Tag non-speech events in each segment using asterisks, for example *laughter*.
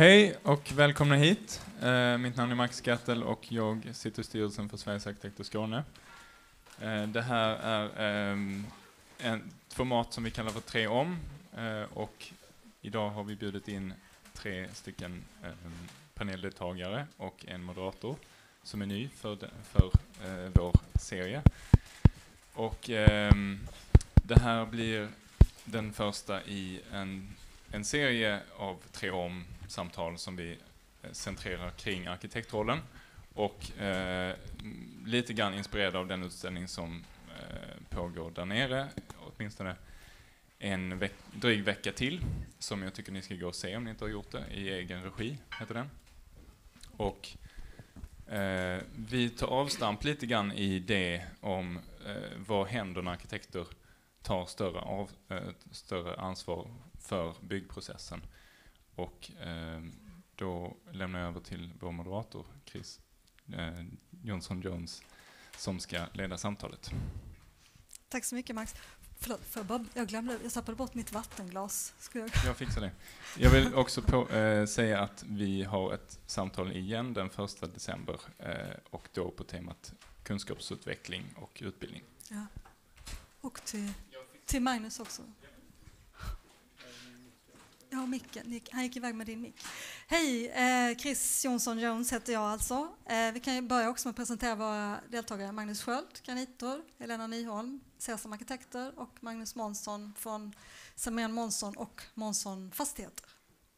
Hej och välkomna hit. Eh, mitt namn är Max Gattel och jag sitter i styrelsen för Sveriges arkitekter Skåne. Eh, det här är eh, ett format som vi kallar för Tre om eh, och idag har vi bjudit in tre stycken ehm, paneldeltagare och en moderator som är ny för, de, för eh, vår serie. Och ehm, det här blir den första i en, en serie av Tre om samtal som vi eh, centrerar kring arkitektrollen och eh, lite grann inspirerad av den utställning som eh, pågår där nere, åtminstone en veck dryg vecka till, som jag tycker ni ska gå och se om ni inte har gjort det, i egen regi, heter den. Och eh, vi tar avstamp lite grann i det om eh, vad händer när arkitekter tar större, av, eh, större ansvar för byggprocessen. Och eh, då lämnar jag över till vår moderator Chris eh, Jonsson Jones som ska leda samtalet. Tack så mycket Max. Förlåt, för jag, jag glömde, jag tappade bort mitt vattenglas. Ska jag... jag fixar det. Jag vill också på, eh, säga att vi har ett samtal igen den första december eh, och då på temat kunskapsutveckling och utbildning. Ja. Och till, till Magnus också. Ja, micken. Han gick iväg med din mick. Hej, eh, Chris Jonsson Jones heter jag alltså. Eh, vi kan börja också med att presentera våra deltagare. Magnus Sköld, granitor, Helena Nyholm, Sesam Arkitekter och Magnus Månsson från Semén Månsson och Månsson Fastigheter.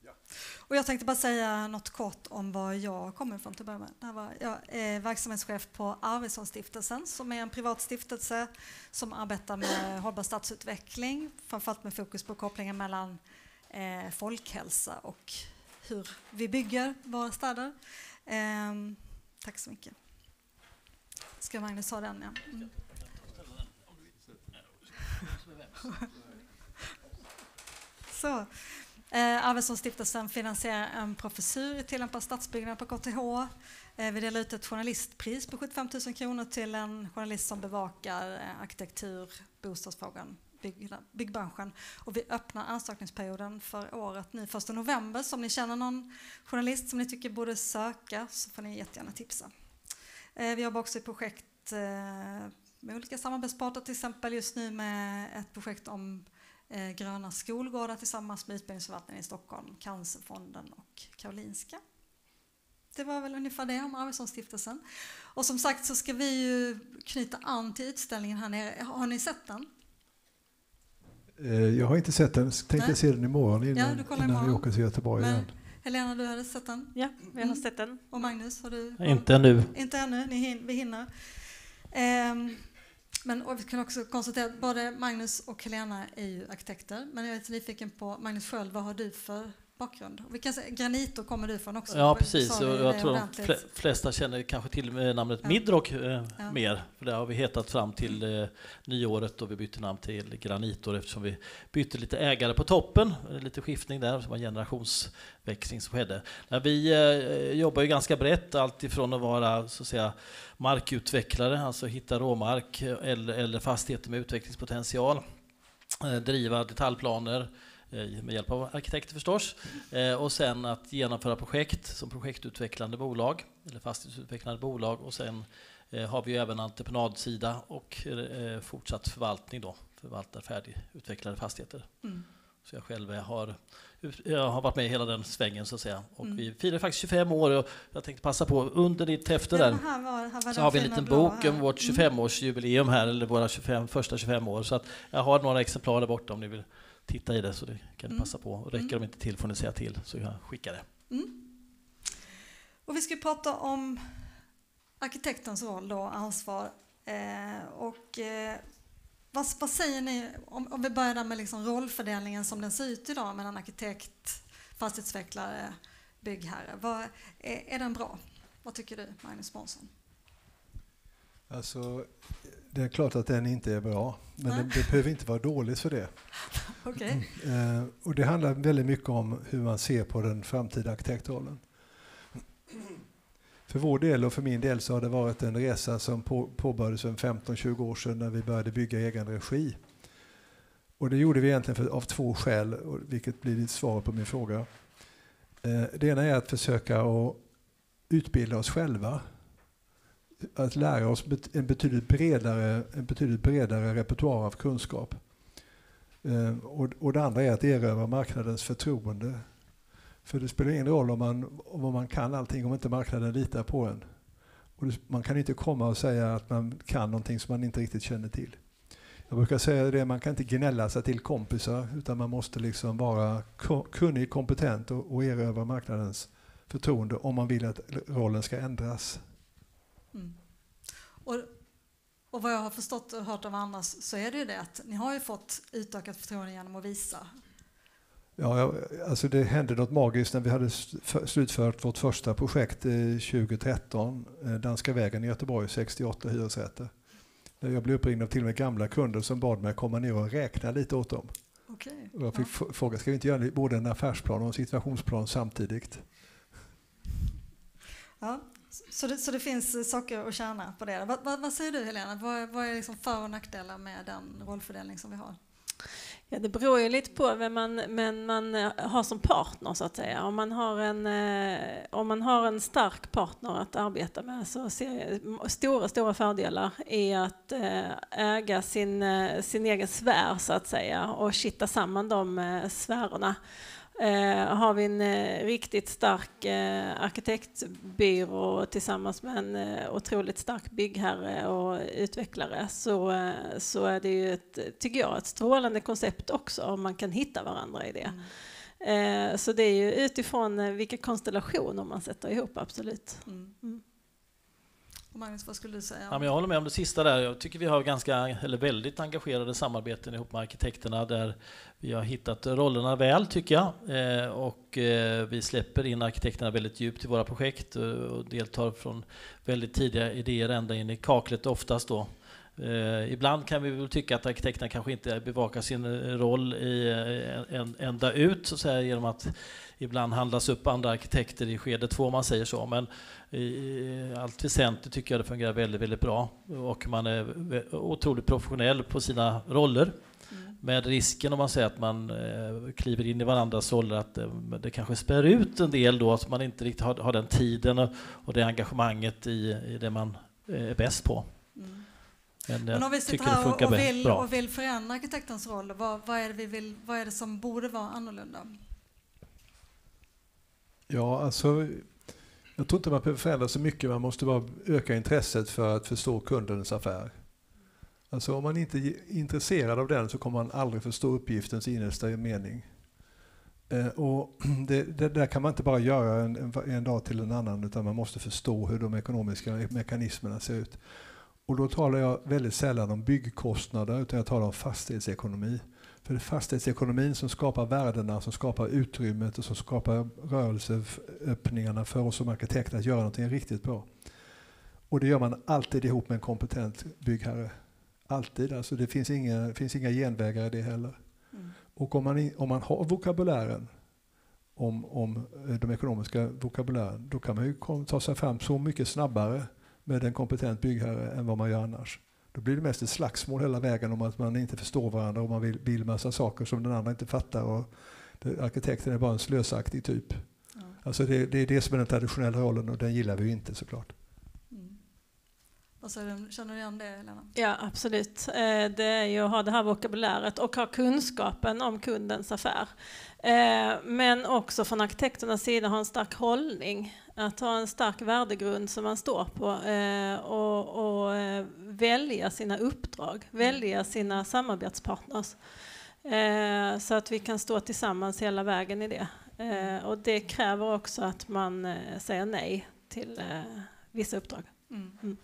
Ja. Och jag tänkte bara säga något kort om var jag kommer ifrån till att börja med. jag är verksamhetschef på Arvidssonstiftelsen som är en privat stiftelse som arbetar med hållbar stadsutveckling, framförallt med fokus på kopplingen mellan eh, folkhälsa och hur vi bygger våra städer. Eh, tack så mycket. Ska Magnus ha den? Ja. Mm. *laughs* så. Eh, Arvidssonstiftelsen finansierar en professur i tillämpad stadsbyggnad på KTH. Eh, vi delar ut ett journalistpris på 75 000 kronor till en journalist som bevakar eh, arkitektur, bostadsfrågan byggbranschen. Och vi öppnar ansökningsperioden för året nu 1 november. Så om ni känner någon journalist som ni tycker borde söka så får ni jättegärna tipsa. Eh, vi jobbar också i projekt eh, med olika samarbetspartner, till exempel just nu med ett projekt om eh, gröna skolgårdar tillsammans med Utbildningsförvaltningen i Stockholm, Cancerfonden och Karolinska. Det var väl ungefär det om Arvidssonstiftelsen. Och som sagt så ska vi ju knyta an till utställningen här nere. Har ni sett den? Eh, jag har inte sett den, tänkte Nej. se den imorgon innan, ja, innan imorgon. vi åker till Göteborg Men, igen. Helena, du hade sett den? Ja, vi har mm. sett den. Och Magnus, har du? Inte ännu. Inte ännu, ni hin vi hinner. Um, men vi kan också konstatera att både Magnus och Helena är ju arkitekter. Men jag är lite nyfiken på, Magnus Sköld, vad har du för bakgrund. Granito kommer du från också. Ja, precis. Och jag tror de flesta känner kanske till namnet ja. Midrock eh, ja. mer. För det har vi hetat fram till eh, nyåret då vi bytte namn till Granitor eftersom vi bytte lite ägare på toppen. Lite skiftning där, det var en generationsväxling som skedde. vi eh, jobbar ju ganska brett, alltifrån att vara så att säga, markutvecklare, alltså hitta råmark eller, eller fastigheter med utvecklingspotential, eh, driva detaljplaner, Eh, med hjälp av arkitekter förstås. Eh, och sen att genomföra projekt som projektutvecklande bolag eller fastighetsutvecklande bolag och sen eh, har vi även entreprenadsida och fortsatt förvaltning då, förvaltar färdigutvecklade fastigheter. Mm. Så jag själv har, jag har varit med i hela den svängen så att säga. Och mm. vi firar faktiskt 25 år och jag tänkte passa på under ditt häfte där här var, här så har vi en liten bok om vårt 25-årsjubileum mm. här, eller våra 25, första 25 år. Så att jag har några exemplar där borta om ni vill titta i det så det kan mm. passa på. Och räcker mm. de inte till får ni säga till så jag skickar det. Mm. Och vi ska prata om arkitektens roll och ansvar. Eh, och, eh, vad, vad, säger ni, om, om vi börjar där med liksom rollfördelningen som den ser ut idag mellan arkitekt, fastighetsutvecklare, byggherre. Vad, är, är den bra? Vad tycker du, Magnus Månsson? Alltså, det är klart att den inte är bra, men det, det behöver inte vara dåligt för det. *laughs* okay. Eh, och det handlar väldigt mycket om hur man ser på den framtida arkitektrollen. För vår del och för min del så har det varit en resa som på, påbörjades för 15-20 år sedan när vi började bygga egen regi. Och det gjorde vi egentligen för, av två skäl, vilket blir svaret på min fråga. Eh, det ena är att försöka att utbilda oss själva. Att lära oss en betydligt bredare, en betydligt bredare repertoar av kunskap. Eh, och, det andra är att erövra marknadens förtroende. För det spelar ingen roll om man, om man kan allting om inte marknaden litar på en. Och man kan inte komma och säga att man kan någonting som man inte riktigt känner till. Jag brukar säga det, man kan inte gnälla sig till kompisar utan man måste liksom vara kunnig, kompetent och, och erövra marknadens förtroende om man vill att rollen ska ändras. Mm. Och, och vad jag har förstått och hört av andra så är det ju det att ni har ju fått utökat förtroende genom att visa. Ja, alltså det hände något magiskt när vi hade slutfört vårt första projekt 2013, eh, Danska vägen i Göteborg, 68 hyresrätter. Jag blev uppringd av till och med gamla kunder som bad mig komma ner och räkna lite åt dem. Okay. Och jag fick ja. fråga, ska vi inte göra både en affärsplan och en situationsplan samtidigt? Ja, så det, så det finns saker att tjäna på det. Vad, vad, vad säger du Helena? Vad, vad är liksom för och nackdelar med den rollfördelning som vi har? Ja, det beror ju lite på vem man, men man eh, har som partner så att säga. Om man har en, eh, om man har en stark partner att arbeta med så ser jag stora, stora fördelar i att eh, äga sin, sin egen sfär så att säga och kitta samman de sfärerna Eh, har vi en eh, riktigt stark eh, arkitektbyrå tillsammans med en eh, otroligt stark byggherre och utvecklare så, eh, så är det ju, ett, tycker jag, ett strålande koncept också om man kan hitta varandra i det. Mm. Eh, så det är ju utifrån vilka konstellationer man sätter ihop, absolut. Mm. Magnus, vad skulle du säga? Ja, men jag håller med om det sista där. Jag tycker vi har ganska, eller väldigt engagerade samarbeten ihop med arkitekterna där vi har hittat rollerna väl, tycker jag. Eh, och eh, vi släpper in arkitekterna väldigt djupt i våra projekt eh, och deltar från väldigt tidiga idéer ända in i kaklet oftast då. Eh, ibland kan vi väl tycka att arkitekterna kanske inte bevakar sin roll i eh, en, ända ut så att säga, genom att ibland handlas upp andra arkitekter i skede två om man säger så. Men i allt väsentligt tycker jag det fungerar väldigt, väldigt bra och man är otroligt professionell på sina roller. Mm. Med risken om man säger att man eh, kliver in i varandras roller att eh, det kanske spär ut en del då, att man inte riktigt har, har den tiden och, och det engagemanget i, i det man eh, är bäst på. Men, Men om vi sitter här och, och, vill, och vill förändra arkitektens roll, vad, vad, är det vi vill, vad är det som borde vara annorlunda? Ja, alltså jag tror inte man behöver förändra så mycket, man måste bara öka intresset för att förstå kundens affär. Alltså om man inte är intresserad av den så kommer man aldrig förstå uppgiftens innersta mening. Eh, och *clears throat* det, det, där kan man inte bara göra en, en, en, dag till en annan utan man måste förstå hur de ekonomiska mekanismerna ser ut. Och då talar jag väldigt sällan om byggkostnader utan jag talar om fastighetsekonomi. För det är fastighetsekonomin som skapar värdena, som skapar utrymmet och som skapar rörelseöppningarna för oss som arkitekter att göra någonting riktigt bra. Och det gör man alltid ihop med en kompetent byggherre. Alltid. Alltså det finns inga, finns inga genvägar i det heller. Mm. Och om man, om man har vokabulären om, om eh, de ekonomiska vokabulären, då kan man ju ta sig fram så mycket snabbare med en kompetent byggherre än vad man gör annars. Då blir det mest ett slagsmål hela vägen om att man inte förstår varandra och man vill, vill massa saker som den andra inte fattar. Och det, arkitekten är bara en slösaktig typ. Ja. Alltså det, det, är det som är den traditionella rollen och den gillar vi inte såklart. Mm. känner du igen det Helena? Ja absolut. Eh, det är ju att ha det här vokabuläret och ha kunskapen om kundens affär. Eh, men också från arkitekternas sida ha en stark hållning. Att ha en stark värdegrund som man står på eh, och, och välja sina uppdrag, välja sina samarbetspartners. Så att vi kan stå tillsammans hela vägen i det. Och det kräver också att man säger nej till vissa uppdrag. Mm.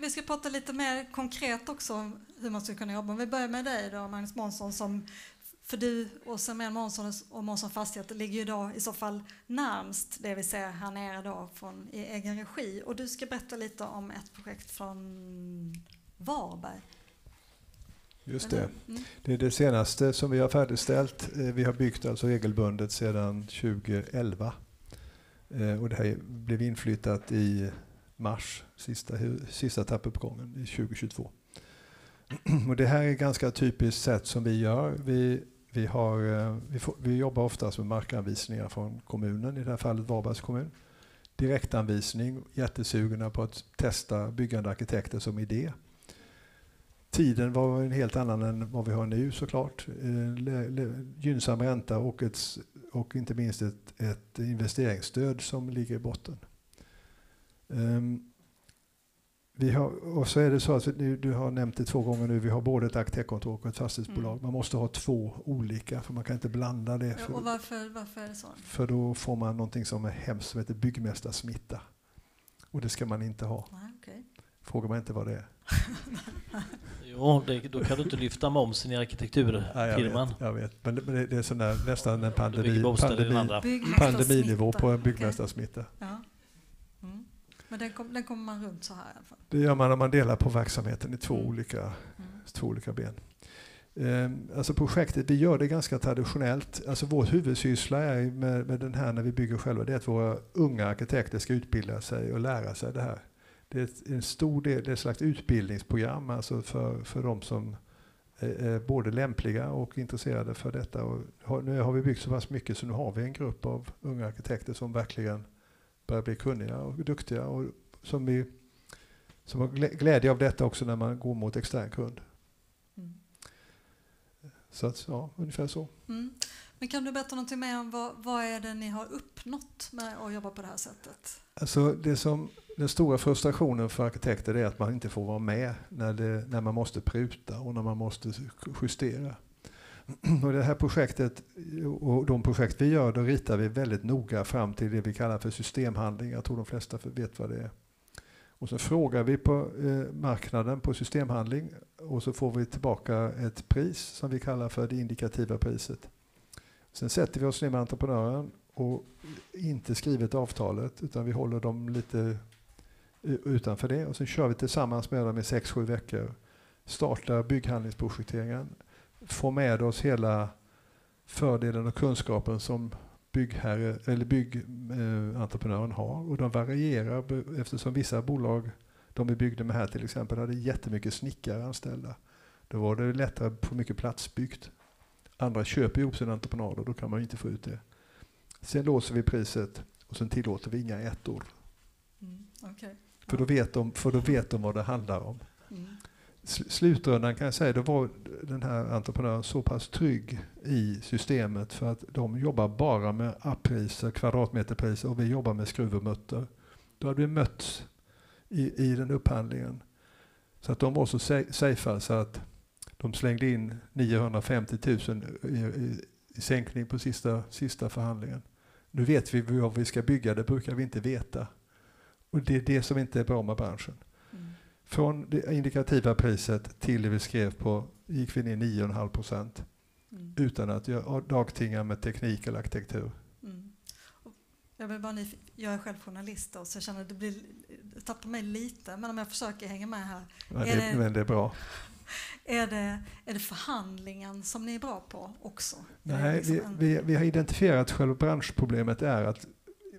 Vi ska prata lite mer konkret också om hur man ska kunna jobba. Om vi börjar med dig då, Magnus Månsson, som för du och Samuel Månsson och Månsson Fastigheter ligger ju då i så fall närmst det vi ser här nere då från i egen regi. Och du ska berätta lite om ett projekt från Varberg. Just det. Mm. Det är det senaste som vi har färdigställt. Eh, vi har byggt alltså regelbundet sedan 2011. Eh, och det här blev inflyttat i mars, sista, sista etappuppgången i 2022. *clears throat* Och det här är ganska typiskt sätt som vi gör. Vi vi, har, eh, vi, får, vi jobbar oftast med markanvisningar från kommunen, i det här fallet Varbergs kommun. Direktanvisning, jättesugna på att testa byggande arkitekter som idé. Tiden var en helt annan än vad vi har nu såklart. Eh, gynnsam ränta och, ett, och inte minst ett, ett investeringsstöd som ligger i botten. Um, vi har, och så är det så att vi, du har nämnt det två gånger nu, vi har både ett arkitektkontor och ett fastighetsbolag. Mm. Man måste ha två olika för man kan inte blanda det. För, ja, och varför, varför är det så? För då får man någonting som är hemskt som heter byggmästarsmitta. Och det ska man inte ha. Nej, okay. Frågar man inte vad det är. *laughs* jo, det, då kan du inte lyfta momsen i arkitekturfirman. Ja, jag, vet, jag vet, men det, det är sån där, nästan en pandemi, pandemi, pandeminivå på en byggmästarsmitta. Ja. Men den, kom, den kommer man runt så här i alla fall? Det gör man om man delar på verksamheten i två, mm. olika, mm. två olika ben. Um, alltså projektet, vi gör det ganska traditionellt. Alltså vår huvudsyssla är med, med den här när vi bygger själva, det är att våra unga arkitekter ska utbilda sig och lära sig det här. Det är en stor del, det är ett slags utbildningsprogram alltså för, för de som är, är både lämpliga och intresserade för detta. Och har, nu har vi byggt så pass mycket så nu har vi en grupp av unga arkitekter som verkligen börjar bli kunniga och duktiga och som, vi, som har glädje av detta också när man går mot extern kund. Mm. Så att, ja, ungefär så. Mm. Men kan du berätta någonting mer om vad, vad är det ni har uppnått med att jobba på det här sättet? Alltså det som, den stora frustrationen för arkitekter är att man inte får vara med när, det, när man måste pruta och när man måste justera. *clears throat* Och det här projektet och de projekt vi gör, då ritar vi väldigt noga fram till det vi kallar för systemhandling. Jag tror de flesta vet vad det är. Och så frågar vi på eh, marknaden på systemhandling och så får vi tillbaka ett pris som vi kallar för det indikativa priset. Sen sätter vi oss ner med entreprenören och inte skrivit avtalet utan vi håller dem lite utanför det och sen kör vi tillsammans med dem i 6-7 veckor. Startar bygghandlingsprojekteringen få med oss hela fördelen och kunskapen som byggherre eller byggentreprenören har. Och de varierar eftersom vissa bolag, de vi byggde med här till exempel, hade jättemycket snickare anställda. Då var det lättare att få mycket platsbyggt. Andra köper ihop sina entreprenader, då kan man inte få ut det. Sen låser vi priset och sen tillåter vi inga ettor. Mm, okay. för, då vet de, för då vet de vad det handlar om. Slutrundan kan jag säga, då var den här entreprenören så pass trygg i systemet för att de jobbar bara med appriser, kvadratmeterpriser och vi jobbar med skruv och mutter. Då hade vi mötts i, i den upphandlingen. Så att de var så safea så att de slängde in 950 000 i, i, i sänkning på sista, sista förhandlingen. Nu vet vi vad vi ska bygga, det brukar vi inte veta. Och det är det som inte är bra med branschen. Från det indikativa priset till det vi skrev på gick vi ner 9,5 procent. Mm. Utan att göra dagtinga med teknik eller arkitektur. Mm. Jag, vill bara jag är själv journalist då, så jag känner att det, blir, det tappar mig lite. Men om jag försöker hänga med här. Ja, det, är det, men det är bra. *laughs* Är det, är det förhandlingen som ni är bra på också? Nej, liksom vi, vi, vi, har identifierat själva branschproblemet är att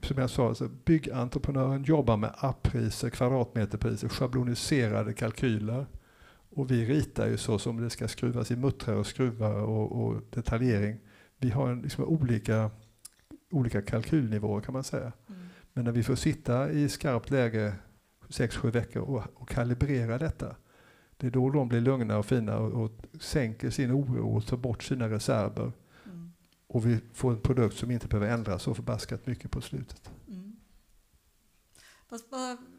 som jag sa, så byggentreprenören jobbar med appriser, kvadratmeterpriser, schabloniserade kalkyler. Och vi ritar ju så som det ska skruvas i muttrar och skruvar och, och detaljering. Vi har en, liksom olika, olika kalkylnivåer kan man säga. Mm. Men när vi får sitta i skarpt läge 6-7 veckor och, och kalibrera detta. Det är då de blir lugna och fina och, och sänker sin oro och tar bort sina reserver och vi får en produkt som inte behöver ändras så förbaskat mycket på slutet. Mm. Fast,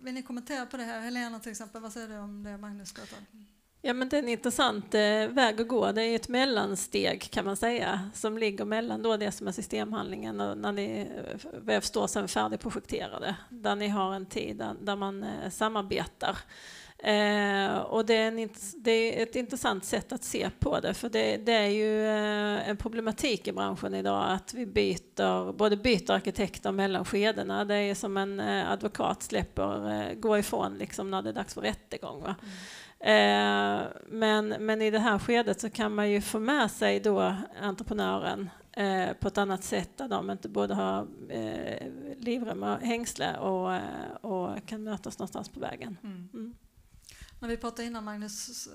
vill ni kommentera på det här? Helena till exempel, vad säger du om det Magnus pratar Ja, men det är en intressant eh, väg att gå. Det är ett mellansteg kan man säga som ligger mellan då det som är systemhandlingen och när ni vad jag förstår sen färdigprojekterade. Där ni har en tid där, där man eh, samarbetar Eh, och det är, en, det är, ett intressant sätt att se på det, för det, det, är ju eh, en problematik i branschen idag att vi byter, både byter arkitekter mellan skedena. Det är som en eh, advokat släpper, eh, går ifrån liksom när det är dags för rättegång. Va? Mm. Eh, men, men i det här skedet så kan man ju få med sig då entreprenören eh, på ett annat sätt där de inte både har eh, livrem och hängsle och, och kan mötas någonstans på vägen. Mm. Mm. När vi pratade innan Magnus,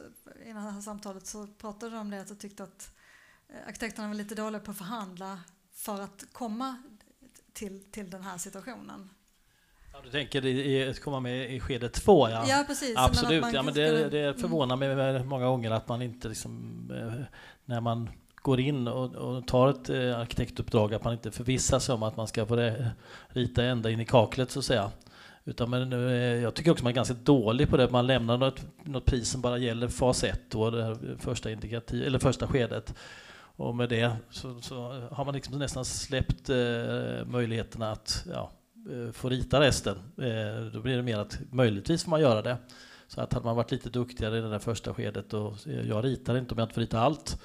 innan det här samtalet så pratade du om det att du tyckte att arkitekterna var lite dåliga på att förhandla för att komma till, till den här situationen. Ja, du tänker i, komma med i skede två? Ja, ja precis. Absolut, men ja, men det, det mm. förvånar mig många gånger att man inte liksom, eh, när man går in och, och, tar ett eh, arkitektuppdrag att man inte förvissar sig om att man ska få rita ända in i kaklet så att säga. Utan men, eh, jag tycker också man är ganska dålig på det. Man lämnar något, något pris som bara gäller fas 1, det första, indikativ, eller första skedet. Och med det så, så har man liksom nästan släppt eh, möjligheterna att ja, eh, få rita resten. Eh, då blir det mer att möjligtvis får man göra det. Så att hade man varit lite duktigare i det där första skedet och eh, jag ritar inte om jag inte får rita allt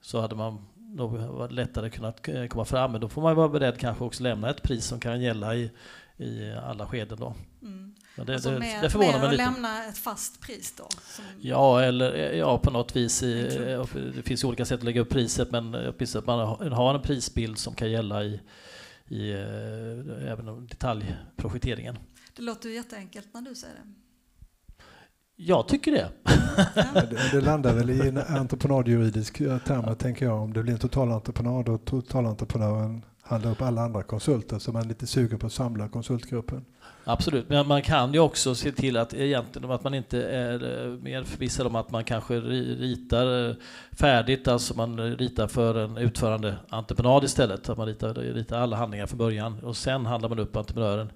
så hade man nog lättare kunnat komma fram. Men då får man vara beredd kanske också lämna ett pris som kan gälla i, i alla skeden då. Mm. Men det, alltså det, med, det förvånar med mig lite. lämna ett fast pris då? Som... Ja, eller ja, på något vis. I, det finns olika sätt att lägga upp priset men att man har en prisbild som kan gälla i, i eh, även detaljprojekteringen. Det låter ju jätteenkelt när du säger det. Jag tycker det. det, det landar väl i en entreprenadjuridisk termer, tänker jag. Om det blir en totalentreprenad och totalentreprenören handla upp alla andra konsulter så man är lite sugen på att samla konsultgruppen. Absolut, men man kan ju också se till att egentligen att man inte är eh, mer förvissad om att man kanske ritar eh, färdigt, alltså man ritar för en utförande entreprenad istället. Att man ritar, ritar alla handlingar från början och sen handlar man upp entreprenören.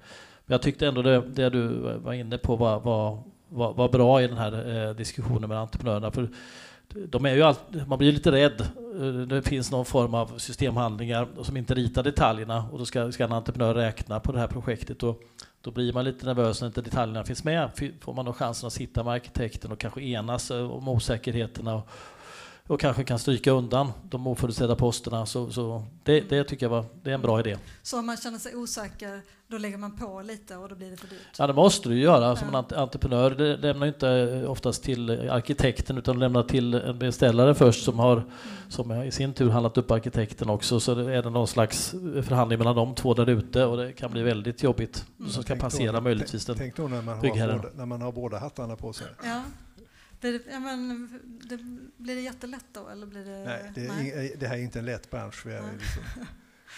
Men jag tyckte ändå det, det du eh, var inne på var, var, var, var bra i den här diskussionen med entreprenörerna. För de är ju all, man blir lite rädd. Eh, det finns någon form av systemhandlingar som inte ritar detaljerna och då ska, ska en entreprenör räkna på det här projektet. Och då blir man lite nervös när inte detaljerna finns med. Får man då chansen att sitta med arkitekten och kanske enas om osäkerheterna och, och kanske kan stryka undan de oförutsedda posterna. Så, så det, det, tycker jag var, det är en bra idé. Så om man känner sig osäker, då lägger man på lite och då blir det för dyrt? Ja, det måste du göra. Som en entreprenör det lämnar inte oftast till arkitekten utan lämnar till en beställare först som har mm. som i sin tur handlat upp arkitekten också. Så det är det någon slags förhandling mellan de två där ute och det kan bli väldigt jobbigt. Mm. Som ska passera då, möjligtvis tänk, tänk då när man, har båda, när man har båda hattarna på sig. Ja. Det, ja, men, det, blir det jättelätt då? Eller blir det, nej, det, nej? det här är inte en lätt bransch. För mm. liksom. *laughs*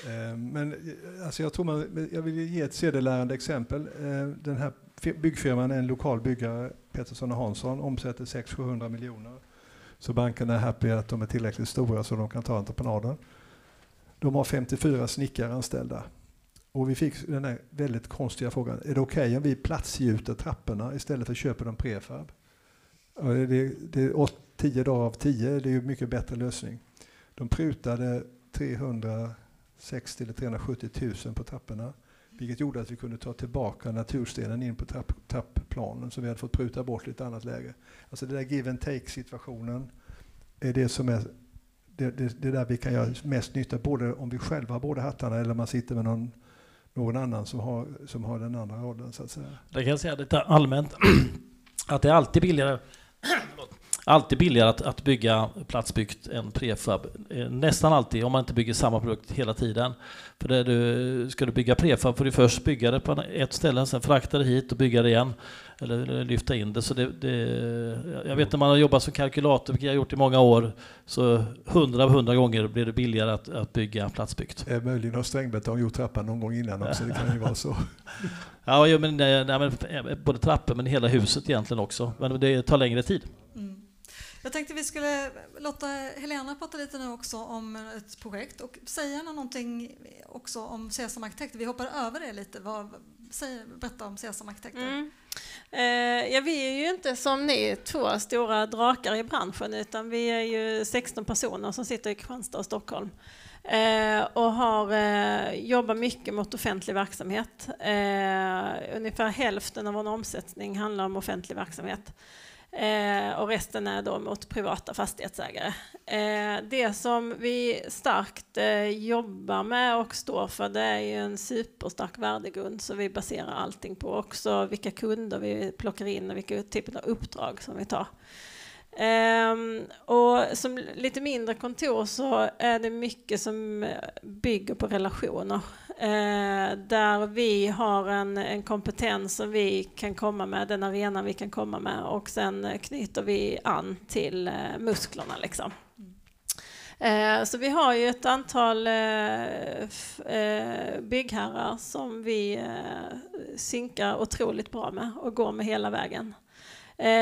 Eh, men alltså jag, tror man, jag vill ge ett sedelärande exempel. Eh, den här byggfirman är en lokal byggare, Pettersson och Hansson, omsätter 600-700 miljoner. Så bankerna är happy att de är tillräckligt stora så de kan ta entreprenaden. De har 54 snickare anställda. Och vi fick den här väldigt konstiga frågan. Är det okej okay om vi platsgjuter trapporna istället för att köpa dem prefab? Det, det är 10 dagar av tio det är ju mycket bättre lösning. De prutade 360 eller 370 000 på trapporna. Vilket gjorde att vi kunde ta tillbaka naturstenen in på trapp, trappplanen så vi hade fått pruta bort lite annat läge. Alltså det där give and take situationen är det som är det, det, det där vi kan göra mest nytta, både om vi själva har båda hattarna eller om man sitter med någon, någon annan som har, som har den andra rollen så att säga. Det kan jag säga lite allmänt *clears throat* att det är alltid billigare alltid billigare att, att bygga platsbyggt än prefab. Eh, nästan alltid, om man inte bygger samma produkt hela tiden. För det du, ska du bygga prefab får du först bygga det på ett ställe, sen frakta det hit och bygga det igen. Eller lyfta in det. Så det, det jag vet när man har jobbat som kalkylator, vilket jag har gjort i många år, så hundra av hundra gånger blir det billigare att, att bygga platsbyggt. Eh, möjligen har Strängbetong gjort trappan någon gång innan också, det kan ju vara så. *laughs* ja, men, nej, men, eh, både trappor men hela huset egentligen också. Men det tar längre tid. Mm. Jag tänkte vi skulle låta Helena prata lite nu också om ett projekt och säga någonting också om Sesam Arkitekter. Vi hoppar över det lite. Vad, säg, berätta om Sesam Arkitekter. Mm. Eh, ja, vi är ju inte som ni två stora drakar i branschen utan vi är ju 16 personer som sitter i Kristianstad och Stockholm. Eh, och har, eh, jobbar mycket mot offentlig verksamhet. Eh, ungefär hälften av vår omsättning handlar om offentlig verksamhet. Eh, och resten är då mot privata fastighetsägare. Eh, det som vi starkt eh, jobbar med och står för det är ju en superstark värdegrund som vi baserar allting på. Också vilka kunder vi plockar in och vilka typer av uppdrag som vi tar. Um, och som lite mindre kontor så är det mycket som eh, bygger på relationer. Uh, där vi har en, en, kompetens som vi kan komma med, den arena vi kan komma med och sen eh, knyter vi an till uh, musklerna. Liksom. Så vi har ju ett antal byggherrar som vi synkar otroligt bra med och går med hela vägen.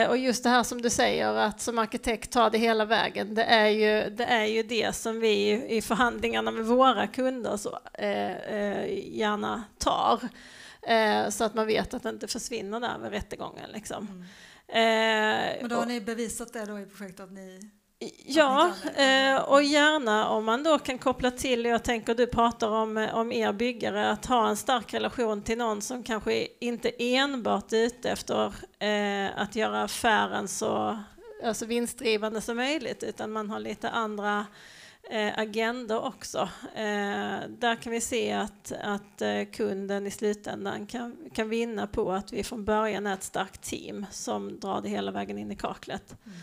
Och just det här som du säger, att som arkitekt ta det hela vägen, det är ju det, är ju det som vi i förhandlingarna med våra kunder så, eh, gärna tar. Eh, så att man vet att det inte försvinner där vid rättegången. Liksom. Mm. Eh, Men då har ni bevisat det då i projektet att ni Ja, eh, och gärna om man då kan koppla till, jag tänker du pratar om, om er byggare, att ha en stark relation till någon som kanske inte enbart är ute efter eh, att göra affären så alltså vinstdrivande som möjligt, utan man har lite andra eh, agenda också. Eh, där kan vi se att, att eh, kunden i slutändan kan, kan vinna på att vi från början är ett starkt team som drar det hela vägen in i kaklet. Mm.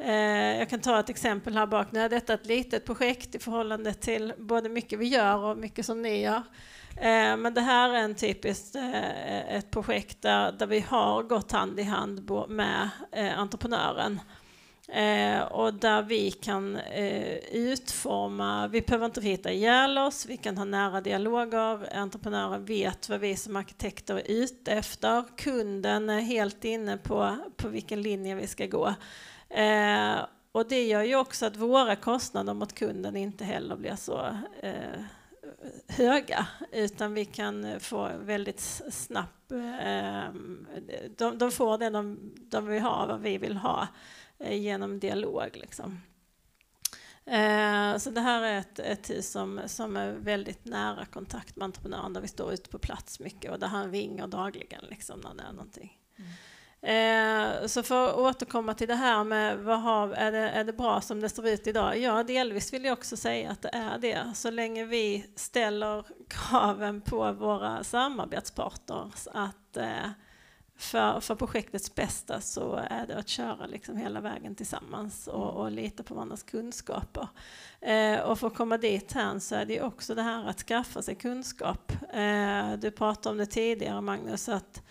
Eh, jag kan ta ett exempel här bak. Nu är detta ett litet projekt i förhållande till både mycket vi gör och mycket som ni gör. Eh, men det här är en typiskt eh, ett projekt där, där vi har gått hand i hand med entreprenören. Och där vi kan utforma, vi behöver inte hitta ihjäl oss, vi kan ha nära dialoger, entreprenören vet vad vi som arkitekter är ute efter, kunden är helt inne på, på vilken linje vi ska gå. Eh, och det gör ju också att våra kostnader mot kunden inte heller blir så eh, höga, utan vi kan få väldigt snabbt, eh, de, de, får det de, de vill ha, vad vi vill ha Eh, genom dialog. Liksom. Eh, så det här är ett, ett hus som, som är väldigt nära kontakt med entreprenören där vi står ute på plats mycket och där han ringer dagligen liksom, när det är någonting. Mm. Eh, så för att återkomma till det här med vad har, är, det, är det bra som det ser ut idag? Ja, delvis vill jag också säga att det är det. Så länge vi ställer kraven på våra samarbetspartners att eh, för, för projektets bästa så är det att köra liksom hela vägen tillsammans och, mm. och lita på varandras kunskaper. Eh, och för att komma dit här så är det också det här att skaffa sig kunskap. Eh, du pratade om det tidigare Magnus, att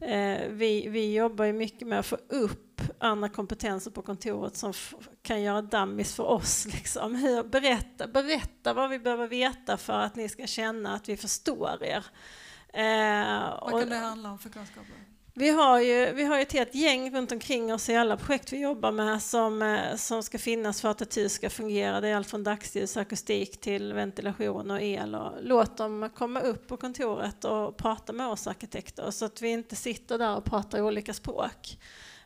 eh, vi, vi jobbar ju mycket med att få upp andra kompetenser på kontoret som kan göra dummies för oss. *laughs* Liksom. Hur, berätta, berätta vad vi behöver veta för att ni ska känna att vi förstår er. Eh, vad kan det handla om för kunskaper? Vi har, ju, vi har ju ett helt gäng runt omkring oss i alla projekt vi jobbar med som, eh, som ska finnas för att ett hus ska fungera. Det är allt från dagsljus, akustik till ventilation och el. Och låt dem komma upp på kontoret och prata med oss arkitekter så att vi inte sitter där och pratar olika språk.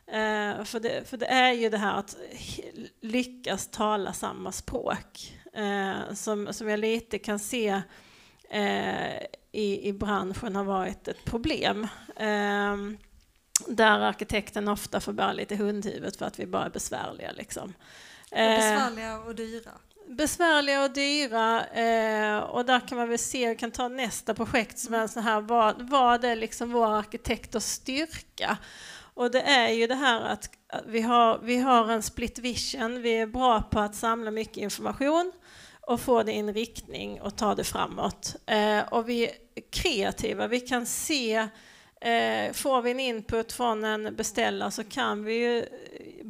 Eh, för, det, för det är ju det här att lyckas tala samma språk eh, som, som jag lite kan se eh, i, i branschen har varit ett problem. Eh, där arkitekten ofta får bära lite hundhuvudet för att vi bara är besvärliga. Liksom. Eh, besvärliga och dyra. Besvärliga och dyra eh, och där kan man väl se, vi kan ta nästa projekt som är så här, vad, vad är liksom vår arkitekters styrka? Och det är ju det här att vi har, vi har en split vision, vi är bra på att samla mycket information och få det i en riktning och ta det framåt. Eh, och vi är kreativa, vi kan se eh, Får vi en input från en beställare så kan vi ju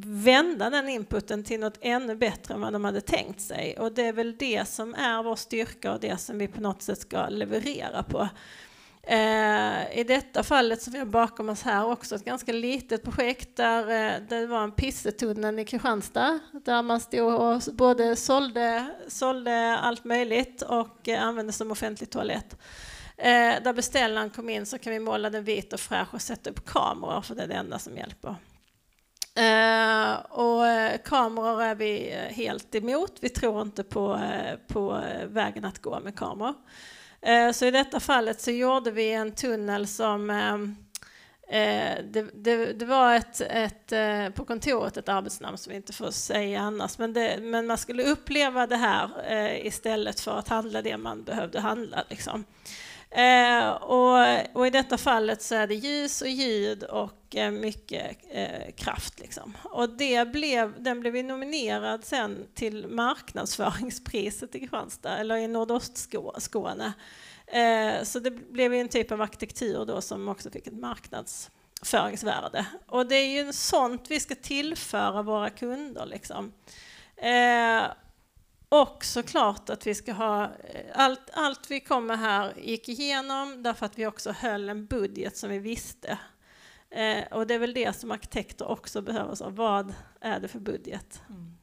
vända den inputen till något ännu bättre än vad de hade tänkt sig. Och det är väl det som är vår styrka och det som vi på något sätt ska leverera på. Eh, I detta fallet som vi har bakom oss här också ett ganska litet projekt där eh, det var en pissetunnel i Kristianstad där man stod och både sålde, sålde allt möjligt och eh, använde som offentlig toalett. Eh, där beställaren kom in så kan vi måla den vit och fräsch och sätta upp kameror för det är det enda som hjälper. Eh, och eh, kameror är vi eh, helt emot. Vi tror inte på, eh, på eh, vägen att gå med kameror. Eh, så i detta fallet så gjorde vi en tunnel som eh, eh, det, det, det, var ett, ett, på kontoret ett arbetsnamn som vi inte får säga annars, men, det, men man skulle uppleva det här istället för att handla det man behövde handla. Liksom. Eh, och, och, i detta fallet så är det ljus och ljud och eh, mycket eh, kraft. Liksom. Och det blev, den blev nominerad sen till marknadsföringspriset i Kristianstad, eller i Nordostskåne. Eh, så det blev en typ av arkitektur då som också fick ett marknadsföringsvärde. Och det är ju sånt vi ska tillföra våra kunder. Liksom. Eh, och såklart att vi ska ha eh, allt, allt vi kommer här gick igenom därför att vi också höll en budget som vi visste. Eh, och det är väl det som arkitekter också behöver. Så vad är det för budget? Mm.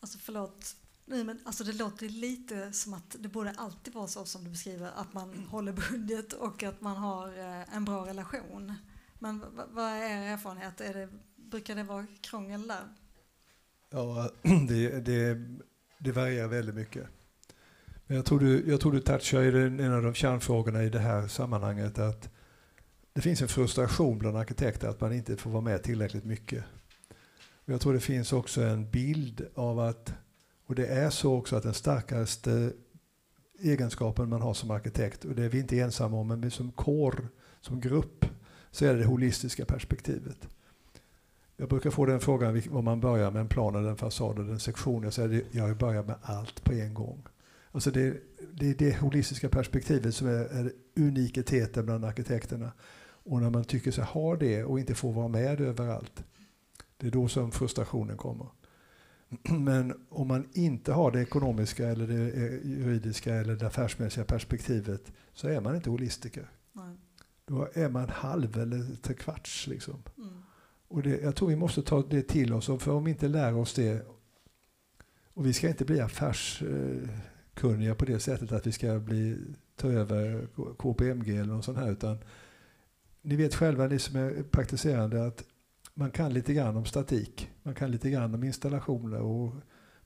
Alltså förlåt, Nej, men alltså det låter lite som att det borde alltid vara så som du beskriver, att man håller budget och att man har eh, en bra relation. Men vad är er erfarenhet? Är det, brukar det vara krångel där? Ja, *clears throat* det, det, det varierar väldigt mycket. Men jag tror du, jag tror du touchar i den, en av de kärnfrågorna i det här sammanhanget att det finns en frustration bland arkitekter att man inte får vara med tillräckligt mycket. Jag tror det finns också en bild av att och det är så också att den starkaste egenskapen man har som arkitekt, och det är vi inte ensamma om, men som kår, som grupp, så är det det holistiska perspektivet. Jag brukar få den frågan om man börjar med en plan eller en fasad eller en sektion. Jag säger att jag börjar med allt på en gång. Alltså det, det är det holistiska perspektivet som är, är unikiteten bland arkitekterna. Och när man tycker sig ha det och inte får vara med överallt, det är då som frustrationen kommer. *clears throat* Men om man inte har det ekonomiska eller det eh, juridiska eller det affärsmässiga perspektivet så är man inte holistiker. Nej. Då är man halv eller trekvarts. Liksom. Mm. Och det, jag tror vi måste ta det till oss, för om vi inte lär oss det och vi ska inte bli affärskunniga på det sättet att vi ska bli, ta över KPMG eller något sånt här. Utan ni vet själva, ni som är praktiserande, att man kan lite grann om statik, man kan lite grann om installationer och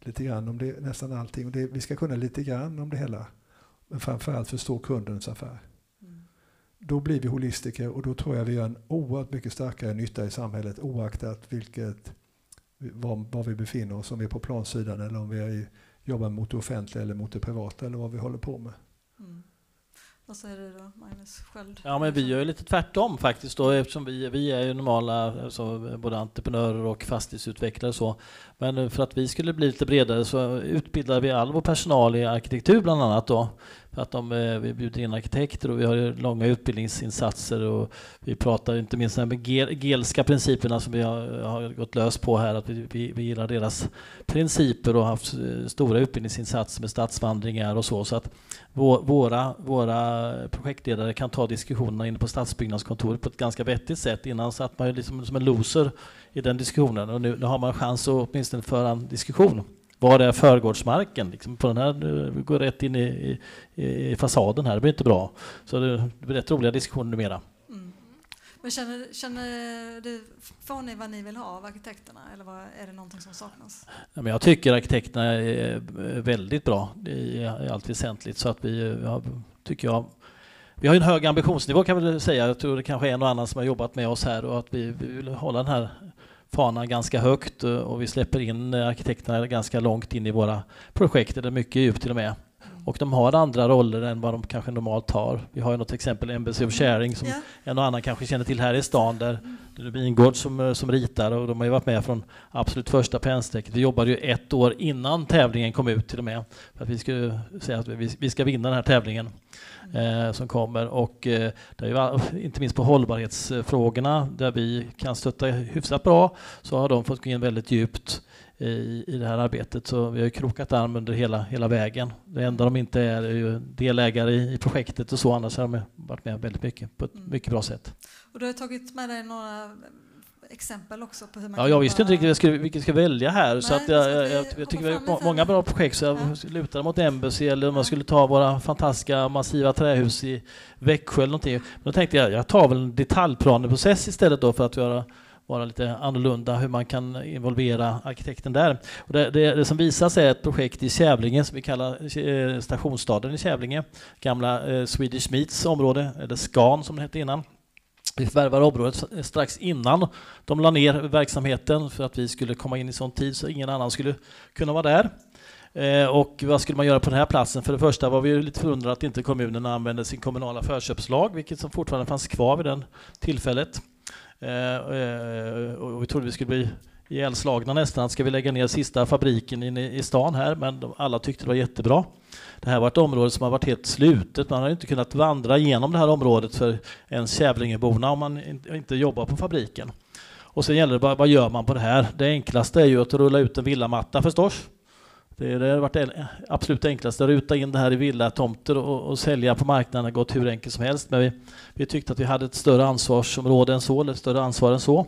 lite grann om det, nästan allting. Och det, vi ska kunna lite grann om det hela. Men framförallt förstå kundens affär. Då blir vi holistiker och då tror jag vi gör en oerhört mycket starkare nytta i samhället oaktat vilket, var, var vi befinner oss, om vi är på plansidan eller om vi är i, jobbar mot det offentliga eller mot det privata eller vad vi håller på med. Mm. Vad säger du då, Magnus Sköld? Ja, men vi gör lite tvärtom faktiskt då, eftersom vi, vi är ju normala, alltså, både entreprenörer och fastighetsutvecklare och så. Men för att vi skulle bli lite bredare så utbildar vi all vår personal i arkitektur bland annat då. För att de, eh, vi bjuder in arkitekter och vi har långa utbildningsinsatser och vi pratar inte minst med gelska principerna som vi har, har, gått lös på här, att vi, vi, vi gillar deras principer och haft eh, stora utbildningsinsatser med stadsvandringar och så. Så att våra, våra projektledare kan ta diskussionerna inne på stadsbyggnadskontoret på ett ganska vettigt sätt. Innan satt man ju liksom som en loser i den diskussionen och nu, nu har man chans att åtminstone föra en diskussion. Var är förgårdsmarken? Liksom på den här, vi går rätt in i, i, i, fasaden här, det blir inte bra. Så det, blir rätt roliga diskussioner numera. Mm. Men känner, känner du, får ni vad ni vill ha av arkitekterna eller vad, är det någonting som saknas? Ja, men jag tycker arkitekterna är väldigt bra i, allt väsentligt så att vi har, tycker jag vi har en hög ambitionsnivå kan vi säga. Jag tror det kanske är en och annan som har jobbat med oss här och att vi, vi vill hålla den här fanan ganska högt eh, och vi släpper in arkitekterna ganska långt in i våra projekt, eller mycket djupt till och med. Och de har andra roller än vad de kanske normalt har. Vi har ju något exempel, Embassy of Sharing, som yeah. en och annan kanske känner till här i stan, där det är Wingård som, eh, som ritar och de har ju varit med från absolut första pennstrecket. Vi jobbade ju ett år innan tävlingen kom ut till och med, för att vi skulle säga att vi, vi ska vinna den här tävlingen eh, som kommer. Och eh, det är ju, inte minst på hållbarhetsfrågorna där vi kan stötta hyfsat bra så har de fått gå in väldigt djupt i, i det här arbetet. Så vi har krokat arm under hela, hela vägen. Det enda de inte är är ju delägare i, i projektet och så, annars har de varit med väldigt mycket på ett mm. mycket bra sätt. Och du har tagit med dig några exempel också på hur man Ja, jag visste inte riktigt vilket jag ska välja här. Nej, så att jag, jag, jag, jag tycker vi har många bra projekt så jag ja. lutar mot Embassy eller om jag skulle ta våra fantastiska massiva trähus i Växjö eller någonting. Men då tänkte jag, jag tar väl en detaljplaneprocess istället då för att göra vara lite annorlunda, hur man kan involvera arkitekten där. Och det, det, det som visas är ett projekt i Kävlinge som vi kallar eh, stationsstaden i Kävlinge, gamla eh, Swedish Meats område, eller Scan som det hette innan. Vi förvärvade området strax innan de la ner verksamheten för att vi skulle komma in i sån tid så ingen annan skulle kunna vara där. Eh, och vad skulle man göra på den här platsen? För det första var vi lite förundrade att inte kommunen använde sin kommunala förköpslag, vilket som fortfarande fanns kvar vid det tillfället. Eh, eh, och vi trodde vi skulle bli ihjälslagna nästan. Ska vi lägga ner sista fabriken inne i stan här? Men alla tyckte det var jättebra. Det här var ett område som har varit helt slutet. Man har inte kunnat vandra igenom det här området för ens Kävlingeborna om man inte jobbar på fabriken. Och sen gäller det bara, vad gör man på det här? Det enklaste är ju att rulla ut en villamatta förstås. Det, det har varit det absolut enklaste, att ruta in det här i villatomter och, och sälja på marknaden har gått hur enkelt som helst. Men vi, vi tyckte att vi hade ett större ansvarsområde än så, eller ett större ansvar än så.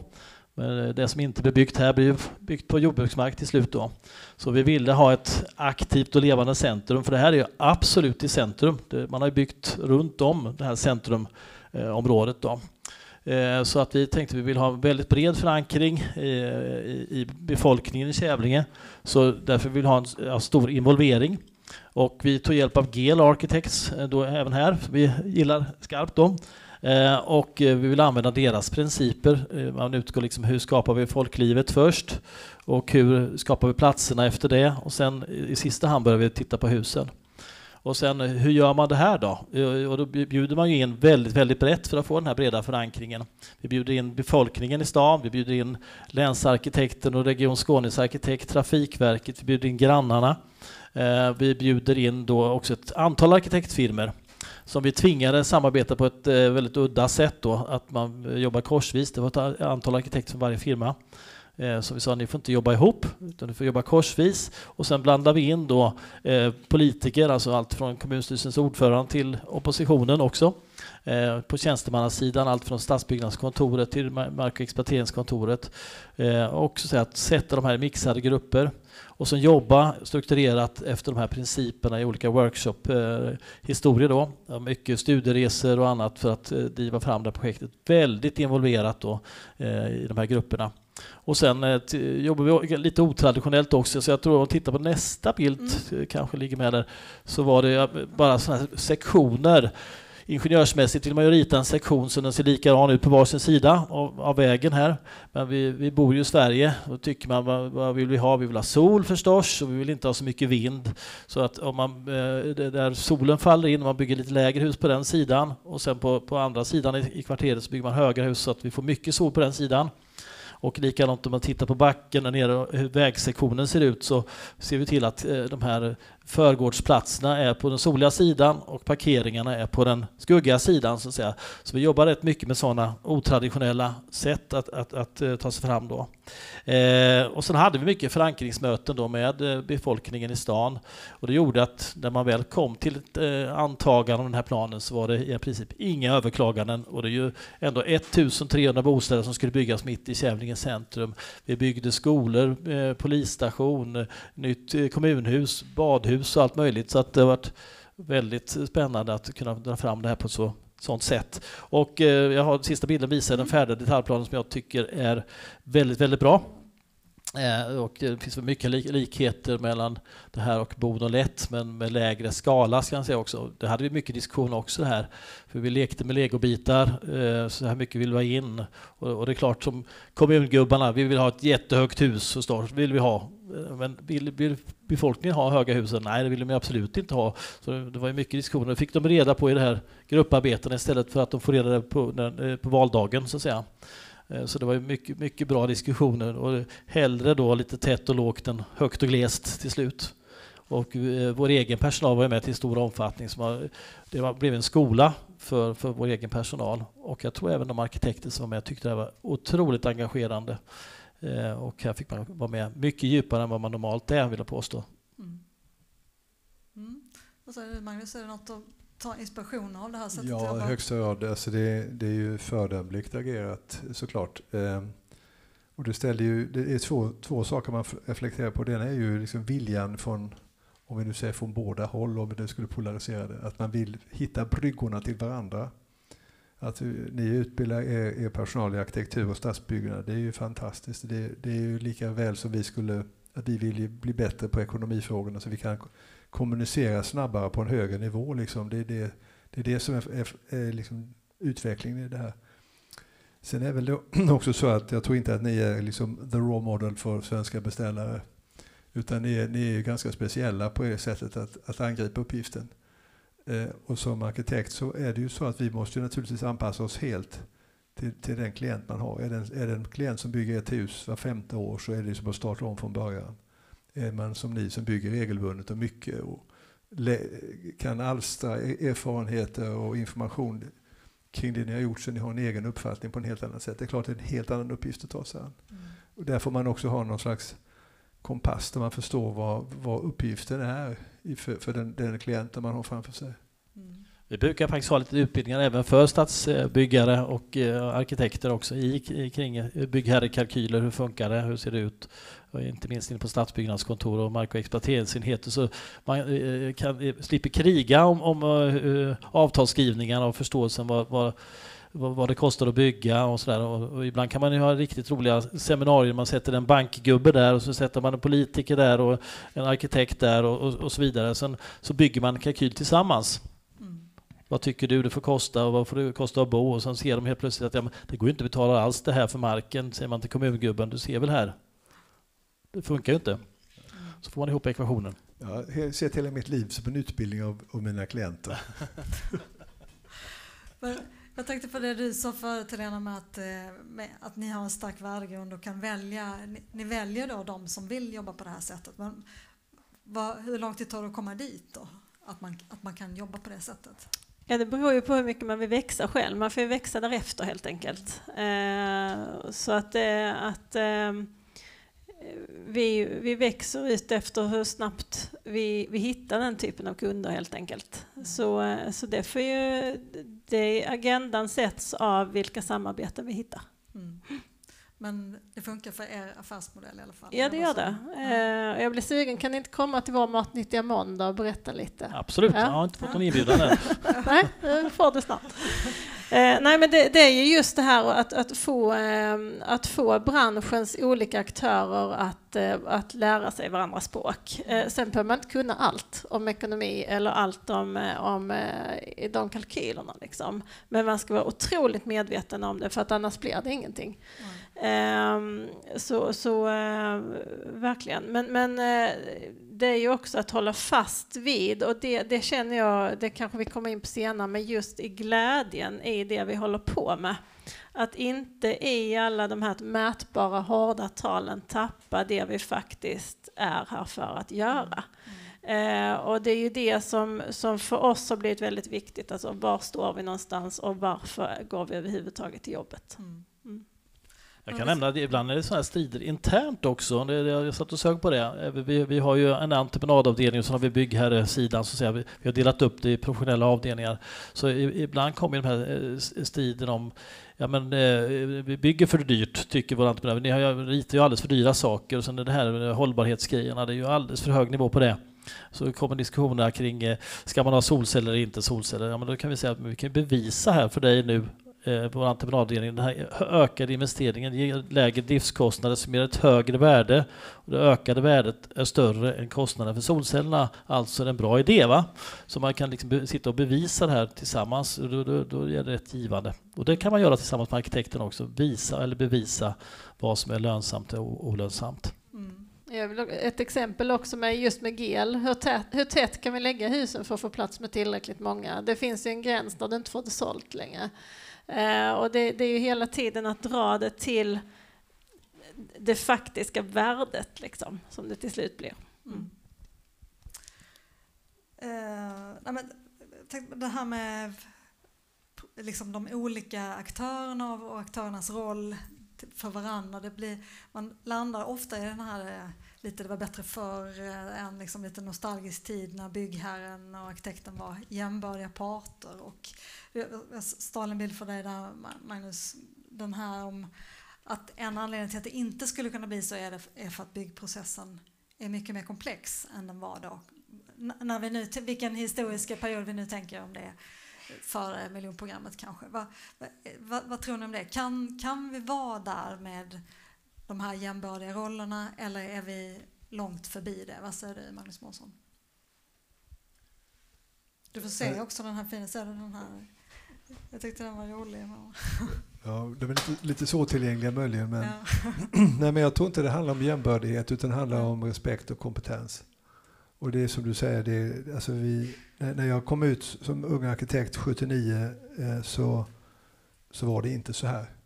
Men eh, det som inte blir byggt här blir byggt på jordbruksmark till slut då. Så vi ville ha ett aktivt och levande centrum, för det här är ju absolut i centrum. Man har byggt runt om det här centrumområdet då. Eh, så att vi tänkte att vi vill ha en väldigt bred förankring i, befolkningen i Kävlinge. Så därför vill vi ha en stor involvering. Och vi tog hjälp av GL Architects eh, då även här. Vi gillar skarpt dem. Eh, och eh, vi vill använda deras principer. Man utgår liksom hur skapar vi folklivet först och hur skapar vi platserna efter det och sen i sista hand börjar vi titta på husen. Och sen hur gör man det här då? Och då bjuder man ju in väldigt, väldigt brett för att få den här breda förankringen. Vi bjuder in befolkningen i stan, vi bjuder in länsarkitekten och Region Skånes arkitekt, Trafikverket, vi bjuder in grannarna. Eh, vi bjuder in då också ett antal arkitektfirmor som vi tvingade samarbeta på ett eh, väldigt udda sätt då, att man jobbar korsvis. Det var ett antal arkitekter från varje firma. Eh, så vi sa ni får inte jobba ihop, utan ni får jobba korsvis. Och sen blandar vi in då eh, politiker, alltså allt från kommunstyrelsens ordförande till oppositionen också. Eh, på tjänstemannasidan, allt från stadsbyggnadskontoret till mark och exploateringskontoret. Eh, och så att sätta de här i mixade grupper och sen jobba strukturerat efter de här principerna i olika workshop-historier eh, då. Mycket studieresor och annat för att eh, driva fram det här projektet. Väldigt involverat då i de här grupperna. Och sen eh, jobbar vi lite otraditionellt också, så jag tror om man tittar på nästa bild, mm. kanske ligger med där, så var det bara sådana här sektioner. Ingenjörsmässigt vill man ju rita en sektion så den ser likadan ut på varsin sida av, av vägen här. Men vi, vi, bor ju i Sverige, då tycker man vad, vad, vill vi ha? Vi vill ha sol förstås och vi vill inte ha så mycket vind. Så att om man, eh, där solen faller in, man bygger lite lägre hus på den sidan och sen på, på andra sidan i, i kvarteret så bygger man höga hus så att vi får mycket sol på den sidan. Och likadant om man tittar på backen där nere hur vägsektionen ser ut så ser vi till att eh, de här förgårdsplatserna är på den soliga sidan och parkeringarna är på den skuggiga sidan. Så, att säga. så vi jobbar rätt mycket med sådana otraditionella sätt att, att, att, eh, ta sig fram. Då. Eh, och sen hade vi mycket förankringsmöten då med eh, befolkningen i stan. Och det gjorde att när man väl kom till ett eh, antagande om den här planen så var det i princip inga överklaganden. Och det är ju ändå 1300 bostäder som skulle byggas mitt i Kävlinge centrum. Vi byggde skolor, eh, polisstation, nytt eh, kommunhus, badhus och allt möjligt. Så att det har varit väldigt spännande att kunna dra fram det här på ett så sånt sätt. Och eh, jag har sista bilden visar den färdiga detaljplanen som jag tycker är väldigt, väldigt bra. Eh, och det finns mycket likheter mellan det här och Bon Lätt, men med lägre skala ska jag säga också. Det hade vi mycket diskussion också här, för vi lekte med legobitar, eh, så här mycket vill vi ha in. Och det är klart som kommungubbarna, vi vill ha ett jättehögt hus förstås, vill vi ha. Eh, men vill, vill befolkningen ha höga hus? Nej, det vill de absolut inte ha. Så det var mycket diskussioner. Det fick de reda på i det här grupparbeten istället för att de får reda på, på, på valdagen så att säga. Eh, så det var mycket, mycket bra diskussioner och hellre då lite tätt och lågt än högt och glest till slut. Och eh, vår egen personal var med till stor omfattning. Som det var, blev en skola för, för vår egen personal. Och jag tror även de arkitekter som var med tyckte det var otroligt engagerande. Eh, och här fick man vara med mycket djupare än vad man normalt är, vill jag påstå. Mm. Mm. Och så, Magnus, är det något att ta inspiration av det här sättet Ja, i högsta grad. Alltså det, det är ju föredömligt agerat såklart. Eh, och det, ställer ju, det är två, två saker man reflekterar på. Den är ju liksom viljan från, om vi nu säger från båda håll, om vi nu skulle polarisera det, att man vill hitta bryggorna till varandra. Att ni utbildar er, er personal i arkitektur och stadsbyggnad, det är ju fantastiskt. Det, det är ju lika väl som vi skulle, att vi vill bli bättre på ekonomifrågorna så vi kan kommunicera snabbare på en högre nivå. Liksom. Det, är det, det är det som är, är, är liksom utvecklingen i det här. Sen är väl det *clears throat* också så att jag tror inte att ni är liksom the raw model för svenska beställare. Utan ni är, ni är ganska speciella på det sättet att, att angripa uppgiften. Eh, och som arkitekt så är det ju så att vi måste naturligtvis anpassa oss helt till, till den klient man har. Är det, en, är det en klient som bygger ett hus var femte år så är det som att starta om från början är man som ni som bygger regelbundet och mycket och kan alstra e-, erfarenheter och information kring det ni har gjort så ni har en egen uppfattning på en helt annat sätt. Det är klart det är en helt annan uppgift att ta sig an. Mm. Och där får man också ha någon slags kompass där man förstår vad, vad uppgiften är för, för den, den klienten man har framför sig. Vi brukar faktiskt ha lite utbildningar även för stadsbyggare och eh, arkitekter också i, kring eh, byggherrekalkyler. Hur funkar det? Hur ser det ut? Och inte minst inne på stadsbyggnadskontor och mark och exploateringsenheter så man eh, kan, slipper kriga om, om avtalsskrivningarna och förståelsen vad, vad vad det kostar att bygga och sådär. Och, och, ibland kan man ju ha riktigt roliga seminarier. Man sätter en bankgubbe där och så sätter man en politiker där och en arkitekt där och, och, och så vidare. Sen så bygger man en kalkyl tillsammans. Vad tycker du det får kosta och vad får det kosta att bo? Och sen ser de helt plötsligt att ja, men det går inte att betala alls det här för marken, säger man till kommungubben. Du ser väl här? Det funkar ju inte. Så får man ihop ekvationen. Ja, jag ser till mitt liv som en utbildning av, av mina klienter. *laughs* Jag tänkte på det du sa förut Helena med att, eh, med att ni har en stark värdegrund och kan välja. Ni, ni, väljer då de som vill jobba på det här sättet. Men vad, hur lång tid tar det att komma dit då? Att man, att man kan jobba på det sättet? Ja, det beror ju på hur mycket man vill växa själv. Man får ju växa därefter helt enkelt. Eh, så att, eh, att eh, vi, vi växer ut efter hur snabbt vi, vi hittar den typen av kunder helt enkelt. Så, eh, så det får ju, det, agendan sätts av vilka samarbeten vi hittar. Mm. Men det funkar för er affärsmodell i alla fall? Ja, det gör det. Ja. Jag blir sugen, kan ni inte komma till vår Matnyttiga måndag och berätta lite? Absolut, ja. jag har inte fått någon inbjudan än. *laughs* Nej, det får du snart. Eh, nej, men det, det, är ju just det här att, att, få, eh, att få branschens olika aktörer att, eh, att lära sig varandras språk. Eh, sen behöver man inte kunna allt om ekonomi eller allt om, eh, om eh, de kalkylerna. Liksom. Men man ska vara otroligt medveten om det för att annars blir det ingenting. Mm. Ehm, så, så eh, verkligen. Men, men eh, det är ju också att hålla fast vid och det, det känner jag, det kanske vi kommer in på senare, men just i glädjen i det vi håller på med. Att inte i alla de här mätbara hårda talen tappa det vi faktiskt är här för att göra. Mm. Eh, och det är ju det som, som för oss har blivit väldigt viktigt. Alltså var står vi någonstans och varför går vi överhuvudtaget till jobbet? Mm. Jag kan nämna att ibland är det sådana strider internt också. Jag satt och sög på det. Vi, vi har ju en entreprenadavdelning och så har vi byggherresidan. Så att. Vi, vi har delat upp det i professionella avdelningar. Så ibland kommer de här eh, striden om Ja, men, eh, vi bygger för dyrt, tycker vår entreprenör. Ni har, ritar ju alldeles för dyra saker. Och sen det här med hållbarhetsgrejerna, det är ju alldeles för hög nivå på det. Så kommer diskussionerna kring, eh, ska man ha solceller eller inte solceller? Ja, men då kan vi säga att vi kan bevisa här för dig nu Eh, på vår entreprenadavdelning, den här ökade investeringen ger lägre driftskostnader som ger ett högre värde. Och det ökade värdet är större än kostnaden för solcellerna. Alltså är det en bra idé. va? Så man kan liksom sitta och bevisa det här tillsammans. Då, då, då är det rätt givande. Och det kan man göra tillsammans med arkitekten också. Visa eller bevisa vad som är lönsamt och olönsamt. Mm. Ett exempel också med just med GEL. Hur tätt, hur tätt kan vi lägga husen för att få plats med tillräckligt många? Det finns ju en gräns där du inte får det sålt längre. Eh, och det, det, är ju hela tiden att dra det till det faktiska värdet liksom, som det till slut blir. Mm. Uh, men, det här med liksom de olika aktörerna och aktörernas roll för varandra. Det blir, man landar ofta i den här eh, lite det var bättre förr, eh, en liksom lite nostalgisk tid när byggherren och arkitekten var jämbördiga parter. Och jag stal en bild för dig där Magnus, den här om att en anledning till att det inte skulle kunna bli så är, det, är för att byggprocessen är mycket mer komplex än den var då. N när vi nu, vilken historisk period vi nu tänker om det före miljonprogrammet kanske. Vad, va, vad, tror ni om det? Kan, kan vi vara där med de här jämbördiga rollerna eller är vi långt förbi det? Vad säger du Magnus Månsson? Du får se också den här fina, ser den här? Jag tyckte den var rolig. Ja, de är lite, lite svårtillgängliga möjligen. Men, ja. *clears throat* nej, men jag tror inte det handlar om jämbördighet utan det handlar om respekt och kompetens. Och det är som du säger, det alltså vi, när jag kom ut som ung arkitekt 79 eh, så, så var det inte så här.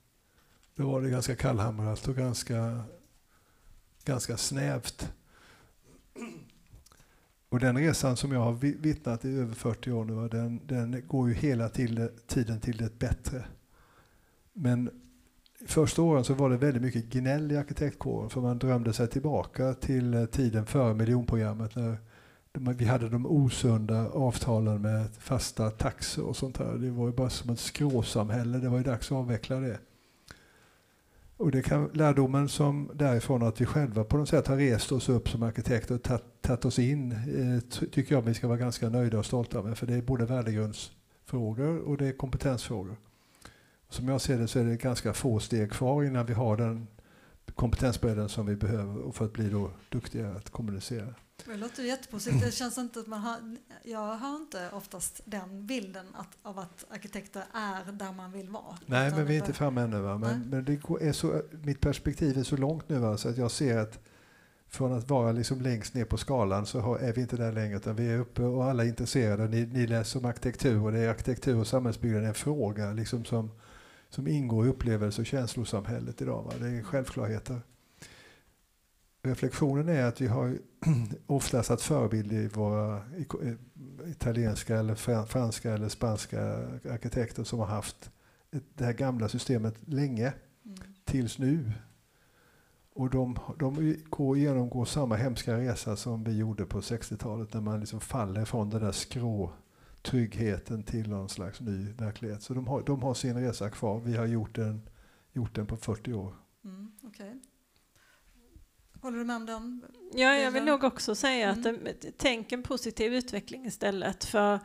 Då var det ganska kallhamrat och ganska, ganska snävt. Och den resan som jag har vittnat i över 40 år nu, den, den går ju hela tiden till det bättre. Men första åren så var det väldigt mycket gnäll i arkitektkåren för man drömde sig tillbaka till eh, tiden före miljonprogrammet när vi hade de osunda avtalen med fasta taxor och sånt där. Det var ju bara som ett skråsamhälle. Det var ju dags att avveckla det. Och det kan, lärdomen som därifrån att vi själva på något sätt har rest oss upp som arkitekter och tagit oss in eh, tycker jag vi ska vara ganska nöjda och stolta med. För det är både värdegrundsfrågor och det är kompetensfrågor. Som jag ser det så är det ganska få steg kvar innan vi har den kompetensbredden som vi behöver för att bli då duktigare att kommunicera. Det låter jättepositivt. Det känns inte att man har, jag har inte oftast den bilden att, av att arkitekter är där man vill vara. Nej, men vi är inte framme ännu. Va? Men, men det är så, mitt perspektiv är så långt nu va? så att jag ser att från att vara liksom längst ner på skalan så är vi inte där längre utan vi är uppe och alla är intresserade. Ni, ni läser om arkitektur och det är arkitektur och samhällsbyggande en fråga liksom som, som ingår i upplevelse och känslosamhället idag. Va? Det är självklarheter reflektionen är att vi har *clears throat* ofta satt förebild i våra italienska, eller franska eller spanska arkitekter som har haft det här gamla systemet länge, mm. tills nu. Och de, de går, genomgår samma hemska resa som vi gjorde på 60-talet när man liksom faller från den där skrå tryggheten till någon slags ny verklighet. Så de har, de har sin resa kvar. Vi har gjort den, gjort den på 40 år. Mm, okay. Håller du med om den? Ja, jag vill nog också säga mm. att tänk en positiv utveckling istället. För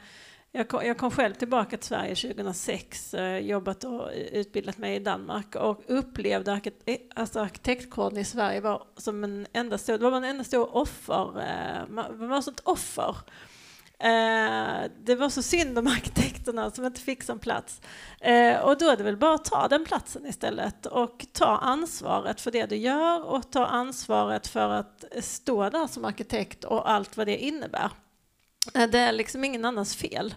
jag kom, jag kom själv tillbaka till Sverige 2006, eh, jobbat och utbildat mig i Danmark och upplevde att eh, alltså arkitektkåren i Sverige var som en enda stor, det var en enda stor offer, eh, man var sånt offer Eh, det var så synd om arkitekterna som inte fick sån plats. Eh, och då är det väl bara att ta den platsen istället och ta ansvaret för det du gör och ta ansvaret för att stå där som arkitekt och allt vad det innebär. Eh, det är liksom ingen annans fel.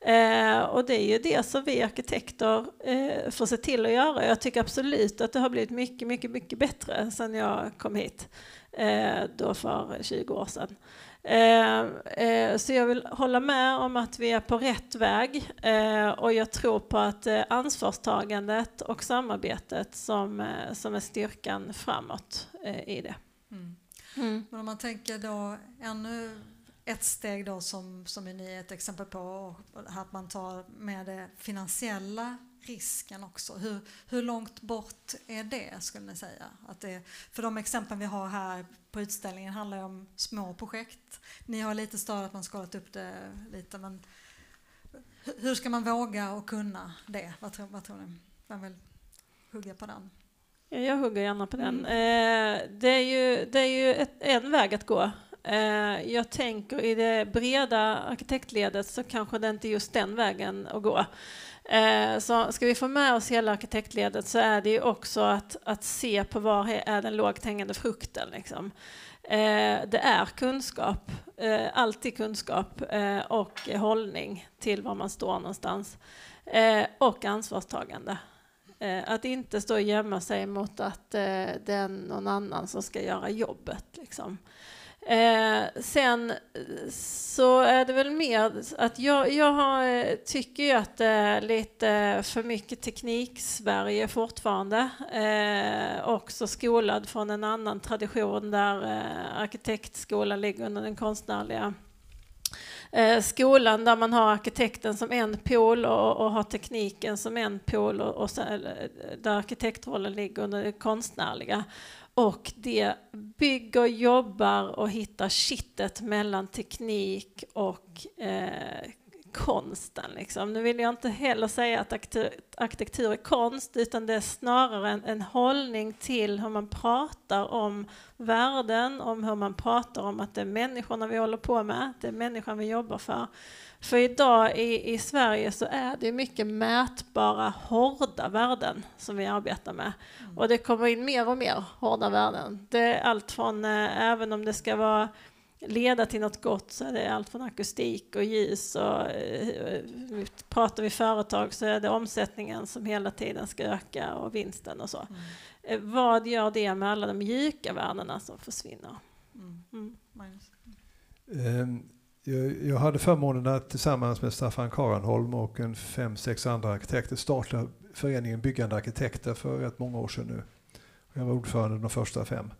Eh, och det är ju det som vi arkitekter eh, får se till att göra. Jag tycker absolut att det har blivit mycket, mycket, mycket bättre sedan jag kom hit, eh, då för 20 år sedan. Eh, eh, så jag vill hålla med om att vi är på rätt väg eh, och jag tror på att ansvarstagandet och samarbetet som, som är styrkan framåt i det. Mm. Mm. Men om man tänker då ännu ett steg då som, som är ni ett exempel på, att man tar med det finansiella risken också. Hur, hur långt bort är det skulle ni säga? Att det, för de exempel vi har här på utställningen handlar om små projekt. Ni har lite större att man skalat upp det lite men hur ska man våga och kunna det? Vad tror, vad tror ni? Vem vill hugga på den? Jag hugger gärna på den. Mm. Eh, det är ju, det är ju ett, en väg att gå. Eh, jag tänker i det breda arkitektledet så kanske det inte är just den vägen att gå. Eh, så ska vi få med oss hela arkitektledet så är det ju också att, att se på var är den lågt hängande frukten. Liksom. Eh, det är kunskap, eh, alltid kunskap eh, och hållning till var man står någonstans. Eh, och ansvarstagande. Eh, att inte stå och gömma sig mot att det är någon annan som ska göra jobbet. Liksom. Eh, sen eh, så är det väl mer att jag, jag har, eh, tycker ju att det är lite eh, för mycket teknik-Sverige fortfarande. Eh, också skolad från en annan tradition där eh, arkitektskolan ligger under den konstnärliga eh, skolan där man har arkitekten som en pol och, och har tekniken som en pol och, och sen, där arkitektrollen ligger under det konstnärliga. Och det bygger, jobbar och hittar kittet mellan teknik och eh, konsten. Liksom. Nu vill jag inte heller säga att arkitektur är konst utan det är snarare en, en hållning till hur man pratar om världen, om hur man pratar om att det är människorna vi håller på med, det är människan vi jobbar för. För idag i, i Sverige så är det mycket mätbara, hårda värden som vi arbetar med. Mm. Och det kommer in mer och mer hårda värden. Det är allt från, eh, även om det ska vara leda till något gott så är det allt från akustik och ljus och eh, pratar vi företag så är det omsättningen som hela tiden ska öka och vinsten och så. Mm. Eh, vad gör det med alla de mjuka värdena som försvinner? Mm. Jag hade förmånen att tillsammans med Staffan Karanholm och en fem, sex andra arkitekter starta föreningen Byggande Arkitekter för rätt många år sedan nu. Jag var ordförande de första fem.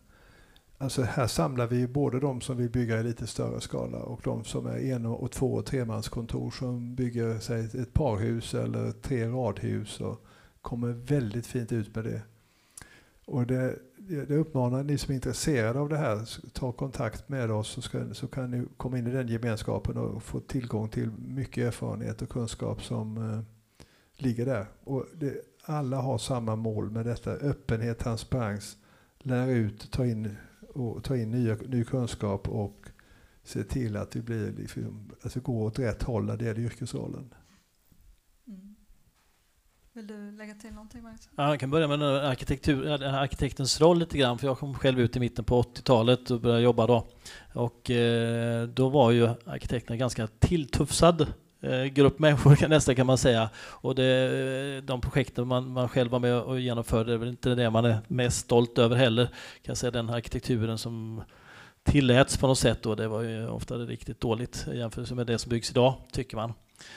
Alltså här samlar vi både de som vill bygga i lite större skala och de som är en och två och tremanskontor som bygger sig ett parhus eller tre radhus och kommer väldigt fint ut med det. Och det, det uppmanar ni som är intresserade av det här, ta kontakt med oss så, ska, så kan ni komma in i den gemenskapen och få tillgång till mycket erfarenhet och kunskap som eh, ligger där. Och det, alla har samma mål med detta, öppenhet, transparens, lära ut, ta in, och, ta in nya, ny kunskap och se till att vi, blir, liksom, att vi går åt rätt håll när det gäller yrkesrollen. Vill du lägga till någonting Magnus? Ja, jag kan börja med den arkitektur, arkitektens roll lite grann, för jag kom själv ut i mitten på 80-talet och började jobba då. Och eh, då var ju arkitekterna ganska tilltufsad eh, grupp människor *laughs* nästan kan man säga. Och det, eh, de projekten man, man själv var med och genomförde är väl inte det man är mest stolt över heller. Kan jag säga den arkitekturen som tilläts på något sätt då, det var ju ofta riktigt dåligt jämfört med det som byggs idag, tycker man.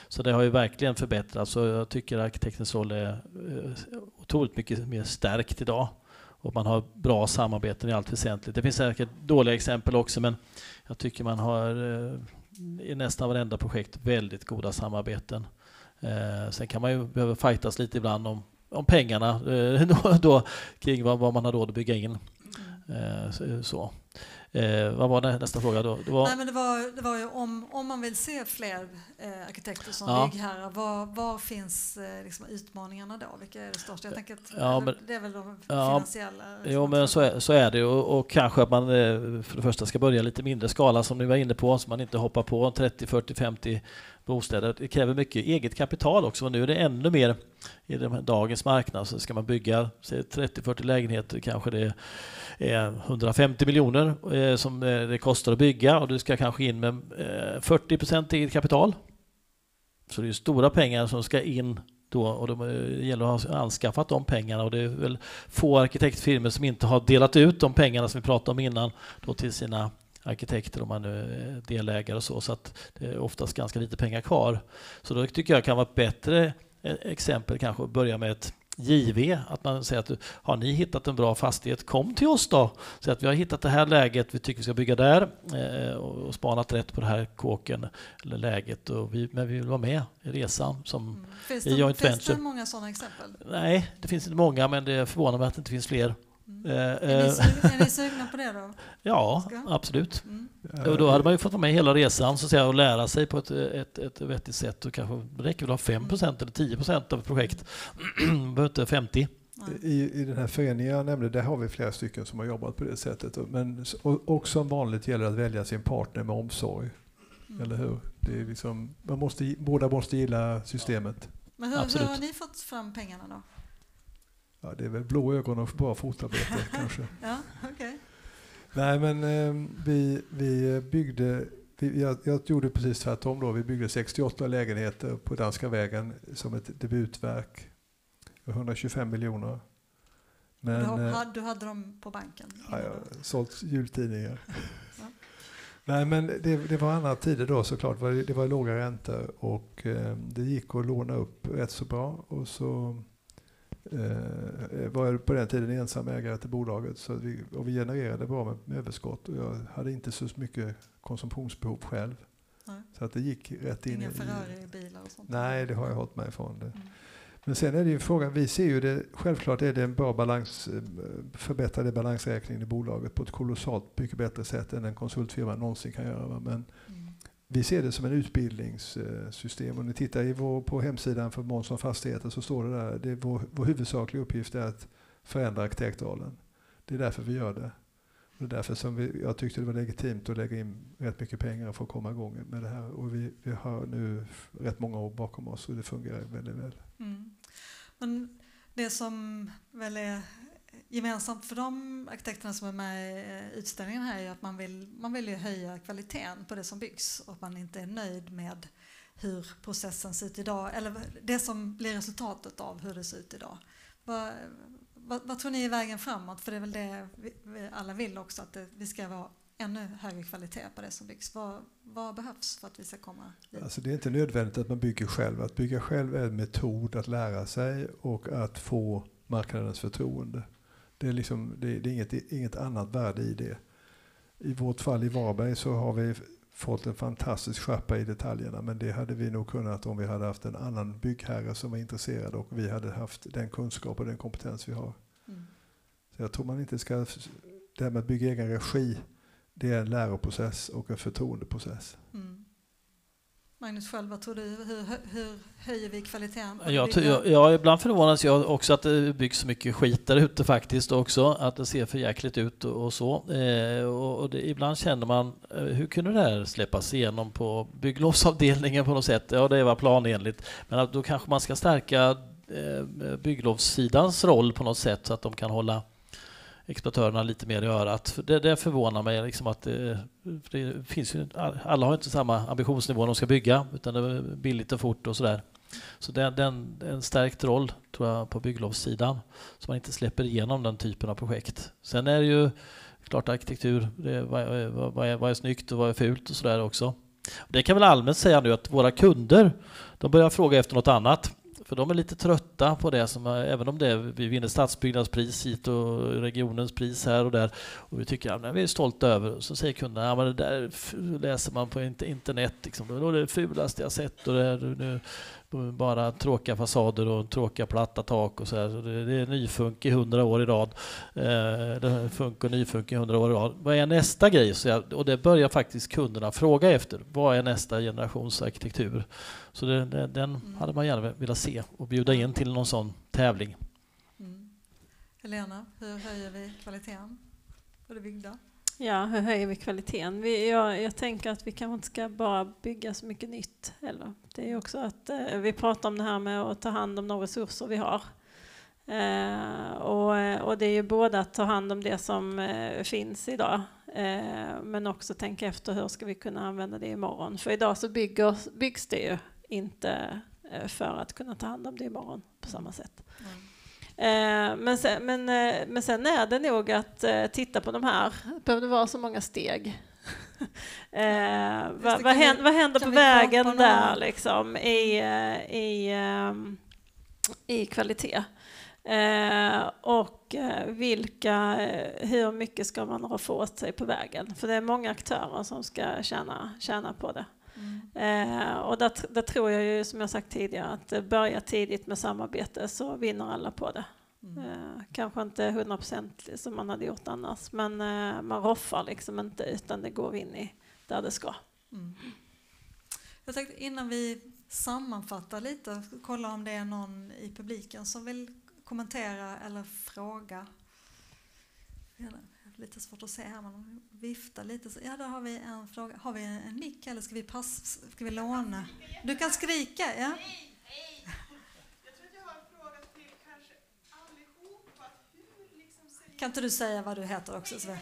Så det har ju verkligen förbättrats och jag tycker arkitektens roll är eh, otroligt mycket mer stärkt idag. Och man har bra samarbeten i allt väsentligt. Det finns säkert dåliga exempel också men jag tycker man har eh, i nästan varenda projekt väldigt goda samarbeten. Eh, sen kan man ju behöva fightas lite ibland om, om pengarna *laughs* då, då, kring vad, vad man har råd att bygga in. Mm. Så. Eh, vad var det, nästa fråga då? Det var, Nej, men det var, det var ju om, om man vill se fler eh, arkitekter som ja. byggherrar, var, var finns eh, liksom utmaningarna då? Vilka är det största? Jag tänker att ja, men, det är väl de ja, finansiella? Jo, men så är, så är det och, och kanske att man eh, för det första ska börja lite mindre skala som ni var inne på, så man inte hoppar på 30, 40, 50 bostäder. Det kräver mycket eget kapital också nu är det ännu mer i dagens marknad. Så ska man bygga 30-40 lägenheter kanske det Eh, 150 miljoner eh, som eh, det kostar att bygga och du ska kanske in med 40 procent eget kapital. Så det är stora pengar som ska in då och det gäller att ha anskaffat de pengarna och det är väl få arkitektfirmor som inte har delat ut de pengarna som vi pratade om innan då till sina arkitekter om man nu är delägare och så, så att det är oftast ganska lite pengar kvar. Så då tycker jag kan vara ett bättre exempel kanske att börja med ett JV, att man säger att har ni hittat en bra fastighet, kom till oss då. Så att vi har hittat det här läget, vi tycker vi ska bygga där eh, och spanat rätt på det här kåken eller läget. Och vi, men vi vill vara med i resan som mm. finns i joint venture. Finns det många sådana exempel? Nej, det finns inte många, men det förvånar mig att det inte finns fler. Mm. Eh, är, ni sugna, är, ni *laughs* sugna, på det då? Ja, Ska? absolut. Mm. Och då hade man ju fått vara med hela resan så att säga, och lära sig på ett, ett, ett vettigt sätt. Och kanske det räcker väl att ha 5 eller 10% av ett projekt. *clears throat* behöver inte 50. I, I den här föreningen jag nämnde, där har vi flera stycken som har jobbat på det sättet. Men, och, och som vanligt gäller att välja sin partner med omsorg. Mm. Eller hur? Det är liksom, man måste, båda måste gilla systemet. Men hur, hur har ni fått fram pengarna då? Ja, det är väl blå ögon och bra fotarbete *laughs* kanske. Ja, okay. Nej, men eh, vi, vi byggde, vi, jag, jag gjorde precis tvärtom då. Vi byggde 68 lägenheter på Danska vägen som ett debutverk. 125 miljoner. Men, du, eh, du hade dem på banken? Ja, jag har sålt jultidningar. *laughs* ja. Nej, men det, det, var andra tider då såklart. Det var låga räntor och eh, det gick att låna upp rätt så bra. Och så eh, var på den tiden ensam ägare till bolaget så vi, och vi genererade bra med, med överskott och jag hade inte så mycket konsumtionsbehov själv. Nej. Så att det gick rätt in Inga Ferrari-bilar och sånt? Nej, det har jag hållit mig ifrån. Det. Mm. Men sen är det ju frågan, vi ser ju det, självklart är det en bra balans, eh, förbättrade balansräkningen i bolaget på ett kolossalt mycket bättre sätt än en konsultfirma någonsin kan göra. Men vi ser det som en utbildningssystem. Om ni tittar i vår, på hemsidan för Månsson Fastigheter så står det där, det är vår, vår huvudsakliga uppgift är att förändra arkitektrollen. Det är därför vi gör det. det är därför som vi, jag tyckte det var legitimt att lägga in rätt mycket pengar för att komma igång med det här. Och vi, vi har nu rätt många år bakom oss och det fungerar väldigt väl. Mm. Men det som väl är gemensamt för de arkitekterna som är med i eh, utställningen här är att man vill, man vill ju höja kvaliteten på det som byggs och att man inte är nöjd med hur processen ser ut idag, eller det som blir resultatet av hur det ser ut idag. Vad, vad, vad tror ni är vägen framåt? För det är väl det vi, vi alla vill också, att det, vi ska vara ännu högre kvalitet på det som byggs? Vad, vad behövs för att vi ska komma dit? Alltså det är inte nödvändigt att man bygger själv. Att bygga själv är en metod att lära sig och att få marknadens förtroende. Det är, liksom, det, det är inget, inget annat värde i det. I vårt fall i Varberg så har vi fått en fantastisk skärpa i detaljerna men det hade vi nog kunnat om vi hade haft en annan byggherre som var intresserad och vi hade haft den kunskap och den kompetens vi har. Mm. Så jag tror man inte ska, det här med att bygga egen regi, det är en läroprocess och en förtroendeprocess. Mm. Magnus själv, vad tror du? Hur, hur höjer vi kvaliteten? Jag, jag, jag ibland förvånas jag också att det byggs så mycket skit där ute faktiskt också. Att det ser för jäkligt ut och, och så. Eh, och, och det, ibland känner man, eh, hur kunde det här släppas igenom på bygglovsavdelningen på något sätt? Ja, det var planenligt. Men att då kanske man ska stärka eh, bygglovssidans roll på något sätt så att de kan hålla exploatörerna lite mer i örat. Det, det förvånar mig liksom att eh, det, det, finns ju, alla har inte samma ambitionsnivå när de ska bygga utan det är billigt och fort och sådär. Så det, är en stärkt roll tror jag på bygglovssidan så man inte släpper igenom den typen av projekt. Sen är det ju klart arkitektur, det, vad, vad, vad, är, vad är snyggt och vad är fult och sådär också. Det kan väl allmänt säga nu att våra kunder de börjar fråga efter något annat. För de är lite trötta på det, som, även om det är, vi vinner stadsbyggnadspris hit och regionens pris här och där. Och vi tycker att ja, vi är stolta över. Så säger kunderna, ja, det där läser man på internet. Liksom. Det är det fulaste jag sett. Och det är, nu, bara tråkiga fasader och tråkiga platta tak och så här. Det är nyfunk i hundra år i rad. Eh, funk och nyfunk i hundra år i rad. Vad är nästa grej? Så jag, och det börjar faktiskt kunderna fråga efter. Vad är nästa generations arkitektur? Så det, det, den mm. hade man gärna velat se och bjuda in till någon sån tävling. Mm. Helena, hur höjer vi kvaliteten på det byggda? Ja, hur höjer vi kvaliteten? Vi, jag, jag, tänker att vi kanske inte ska bara bygga så mycket nytt heller. Det är också att eh, vi pratar om det här med att ta hand om de resurser vi har. Eh, och, eh, och, det är ju både att ta hand om det som eh, finns idag eh, men också tänka efter hur ska vi kunna använda det imorgon. För idag så bygger, byggs det ju inte eh, för att kunna ta hand om det imorgon på samma sätt. Mm. Men sen, men, men sen är det nog att titta på de här. Behöver det vara så många steg? eh, vad, vad, händer, vad händer på vägen där liksom i, i, ehm, i kvalitet? Eh, och vilka, hur mycket ska man roffa åt sig på vägen? För det är många aktörer som ska tjäna, tjäna på det. Eh, och där, där, tror jag ju, som jag sagt tidigare, att börja tidigt med samarbete så vinner alla på det. Mm. Eh, kanske inte 100 procent som man hade gjort annars, men eh, man roffar liksom inte utan det går in i där det ska. Mm. Jag tänkte innan vi sammanfattar lite, kolla om det är någon i publiken som vill kommentera eller fråga lite svårt att se här, man viftar lite. Så, ja, där har vi en fråga. Har vi en, mick eller ska vi, pass, ska vi låna? Du kan skrika, ja. Liksom Kan inte du säga vad du heter också? Sven?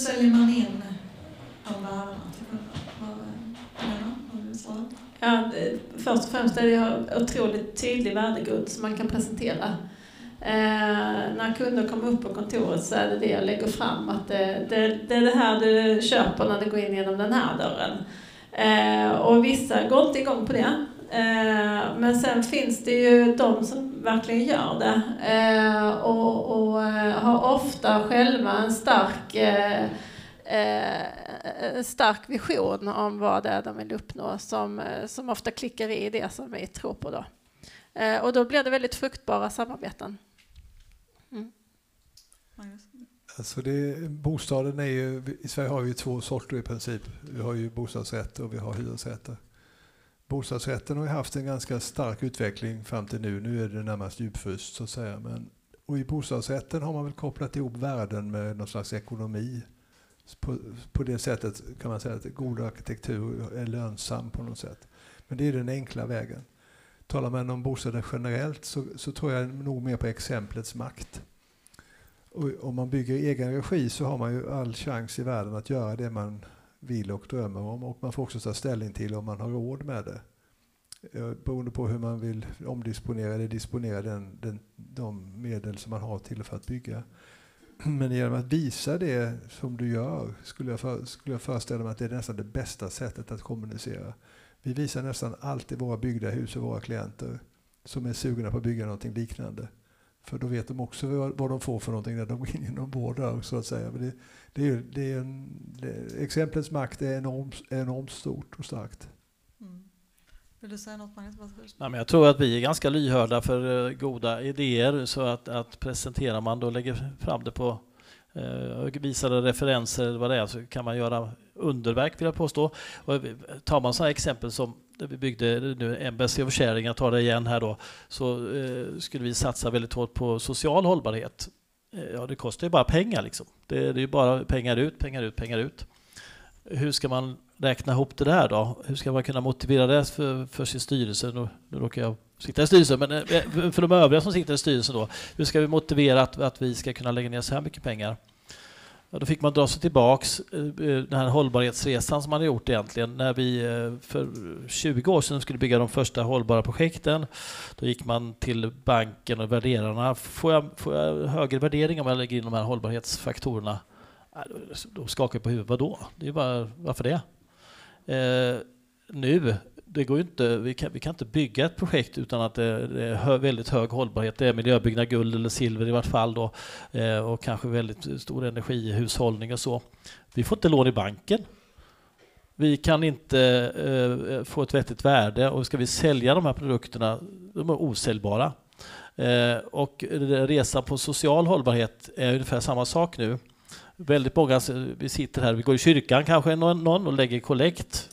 Säljer man in de värdena till kunden? Ja, först och främst är det otroligt tydlig värdegrund som man kan presentera. Eh, när kunder kommer upp på kontoret så är det det jag lägger fram, att det, det, det är det här du köper när du går in genom den här dörren. Eh, och vissa går inte igång på det. Eh, men sen finns det ju de som verkligen gör det eh, och, och eh, har ofta själva en stark en stark vision om vad det är de vill uppnå som, som ofta klickar i det som vi tror på då. Och då blir det väldigt fruktbara samarbeten. Mm. Alltså det, bostaden är ju, i Sverige har vi två sorter i princip. Vi har ju bostadsrätter och vi har hyresrätter. Bostadsrätten har ju haft en ganska stark utveckling fram till nu. Nu är det närmast djupfryst så att säga. Men och i bostadsrätten har man väl kopplat ihop värden med någon slags ekonomi. På, på det sättet kan man säga att god arkitektur är lönsam på något sätt. Men det är den enkla vägen. Talar man om bostäder generellt så, så tror jag nog mer på exemplets makt. Och om man bygger i egen regi så har man ju all chans i världen att göra det man vill och drömmer om och man får också ta ställning till om man har råd med det. Eh, beroende på hur man vill omdisponera eller disponera den, den, de medel som man har till för att bygga. Men genom att visa det som du gör skulle jag, för, skulle jag föreställa mig att det är nästan det bästa sättet att kommunicera. Vi visar nästan alltid våra byggda hus och våra klienter som är sugna på att bygga någonting liknande. För då vet de också vad, de får för någonting när de går in genom vår dörr så att säga. Men det, det är, det är en, det, exemplets makt är enormt, enormt stort och starkt. Mm. Vill du säga något Magnus? Nej, men jag tror att vi är ganska lyhörda för uh, goda idéer så att, att presenterar man då lägger fram det på Eh, visade referenser eller vad det är så kan man göra underverk vill jag påstå. Och tar man sådana exempel som vi byggde nu Embassy of Sharing, jag tar det igen här då, så eh, skulle vi satsa väldigt hårt på social hållbarhet. Eh, ja, det kostar ju bara pengar liksom. Det, det är ju bara pengar ut, pengar ut, pengar ut. Hur ska man räkna ihop det där då? Hur ska man kunna motivera det för, för sin styrelse? Nu, nu råkar jag sitta i styrelsen, men eh, för de övriga som sitter i styrelsen då. Hur ska vi motivera att, att vi ska kunna lägga ner så här mycket pengar? Ja, då fick man dra sig tillbaks eh, eh, den här hållbarhetsresan som man har gjort egentligen. När vi för 20 år sedan skulle bygga de första hållbara projekten. Då gick man till banken och värderarna. Får jag, får jag högre värdering om jag lägger in de här hållbarhetsfaktorerna? Då skakar jag på huvudet. Vadå? Det är bara, varför det? Eh, nu, det går inte, vi, kan, vi kan inte bygga ett projekt utan att det, det är hö, väldigt hög hållbarhet. Det är miljöbyggnad, guld eller silver i vart fall då, eh, och kanske väldigt stor energihushållning och så. Vi får inte lån i banken. Vi kan inte eh, få ett vettigt värde och ska vi sälja de här produkterna, de är osäljbara. Eh, och resan på social hållbarhet är ungefär samma sak nu väldigt många, vi sitter här, vi går i kyrkan kanske någon, någon och lägger kollekt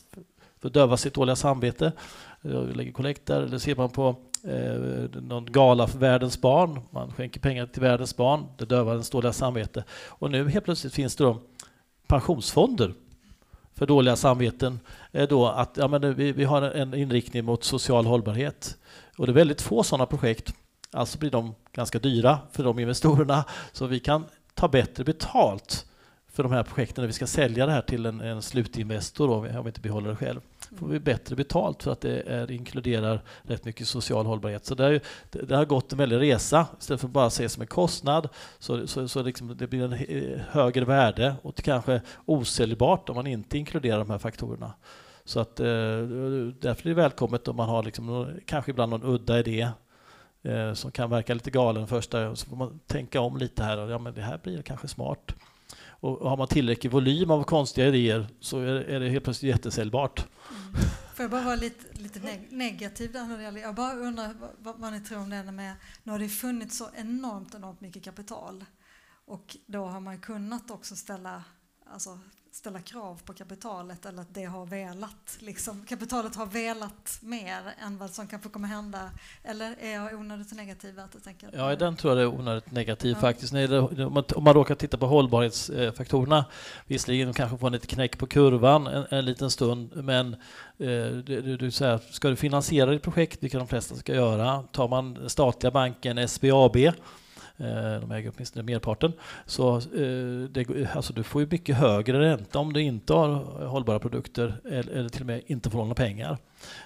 för att döva sitt dåliga samvete. Eh, vi lägger kollekt där, eller ser man på eh, någon gala för världens barn. Man skänker pengar till världens barn, det dövar ens dåliga samvete. Och nu helt plötsligt finns det då pensionsfonder för dåliga samveten. Eh, då att ja, men vi, vi har en inriktning mot social hållbarhet. Och det är väldigt få sådana projekt. Alltså blir de ganska dyra för de investerarna. Så vi kan ta bättre betalt för de här projekten när vi ska sälja det här till en, en slutinvestor, då, om vi inte behåller det själv. får vi bättre betalt för att det är, inkluderar rätt mycket social hållbarhet. Så det, är, det, det har gått en väldig resa. Istället för att bara se som en kostnad så, så, så liksom det blir en högre värde och kanske osäljbart om man inte inkluderar de här faktorerna. Så att, eh, därför är det välkommet om man har liksom, kanske ibland någon udda idé eh, som kan verka lite galen första, så får man tänka om lite här. Ja, men det här blir kanske smart. Och har man tillräcklig volym av konstiga idéer så är, det helt plötsligt jättesäljbart. Mm. Får jag bara vara lite, lite neg negativ där när det gäller, jag bara undrar vad, vad ni tror om det med, nu har det funnits så enormt, enormt mycket kapital och då har man kunnat också ställa alltså, ställa krav på kapitalet eller att det har velat, liksom, kapitalet har velat mer än vad som kanske kommer hända? Eller är jag onödigt negativ? Att tänka ja, den tror jag är onödigt negativ ja. faktiskt. Om man råkar titta på hållbarhetsfaktorerna, visserligen kanske får en lite knäck på kurvan en, en liten stund, men eh, du, du säger, ska du finansiera ditt projekt, vilket de flesta ska göra, tar man statliga banken SBAB de äger åtminstone merparten. Så eh, det, alltså du får ju mycket högre ränta om du inte har hållbara produkter eller till och med inte får låna pengar.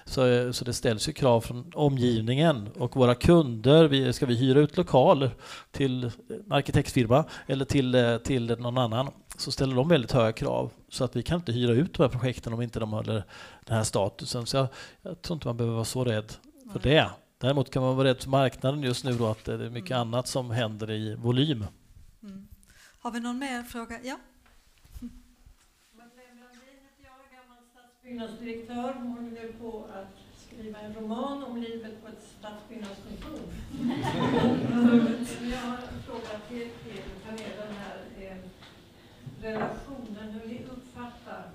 Så, eh, så det ställs ju krav från omgivningen och våra kunder. Vi, ska vi hyra ut lokaler till en arkitektfirma eller till, till någon annan så ställer de väldigt höga krav. Så att vi kan inte hyra ut de här projekten om inte de håller den här statusen. Så jag, jag tror inte man behöver vara så rädd för det. Däremot kan man vara rädd för marknaden just nu då att det är mycket mm. annat som händer i volym. Mm. Har vi någon mer fråga? Ja? stadsbyggnadsdirektör håller på att skriva en roman om livet på ett stadsbyggnadskontor. jag har en fråga till, till panelen här. Eh, relationen, hur ni uppfattar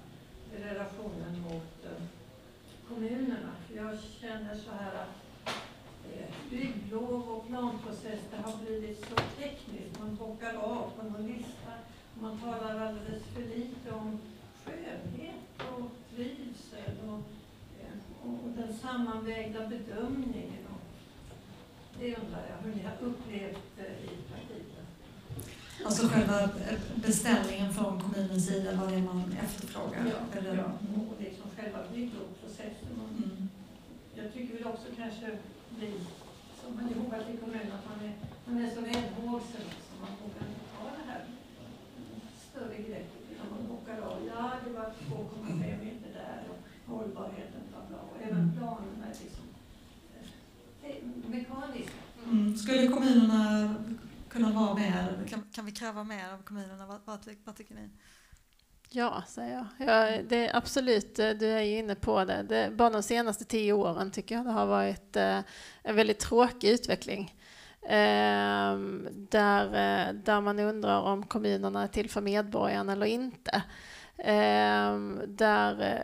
relationen mot eh, kommunerna. Jag känner så här att bygglov och budgetprocess. Det har blivit så tekniskt. Man bockar av på någon lista. Man talar alldeles för lite om skönhet och trivsel och, eh, och den sammanvägda bedömningen. Och det undrar jag hur ni har upplevt i praktiken. Alltså själva beställningen från kommunens sida, vad det är man efterfrågar? Ja, Eller? ja och liksom själva bygglovsprocessen. Mm. Jag tycker väl också kanske vi som har jobbat i kommunen att man är, man är så räddhågsen så man vågar inte ta det här större greppet utan man bockar av. Ja, det var 2,5 meter där och hållbarheten bla bla och även mm. planerna är liksom eh, mekaniska. Mm. Skulle kommunerna kunna vara mer, kan, kan vi kräva mer av kommunerna? Vad, vad, vad tycker ni? Ja, säger jag. Ja, det är absolut, eh, du är ju inne på det. det. Bara de senaste tio åren tycker jag det har varit eh, en väldigt tråkig utveckling. Ehm, där, eh, där man undrar om kommunerna är till för medborgarna eller inte. Ehm, där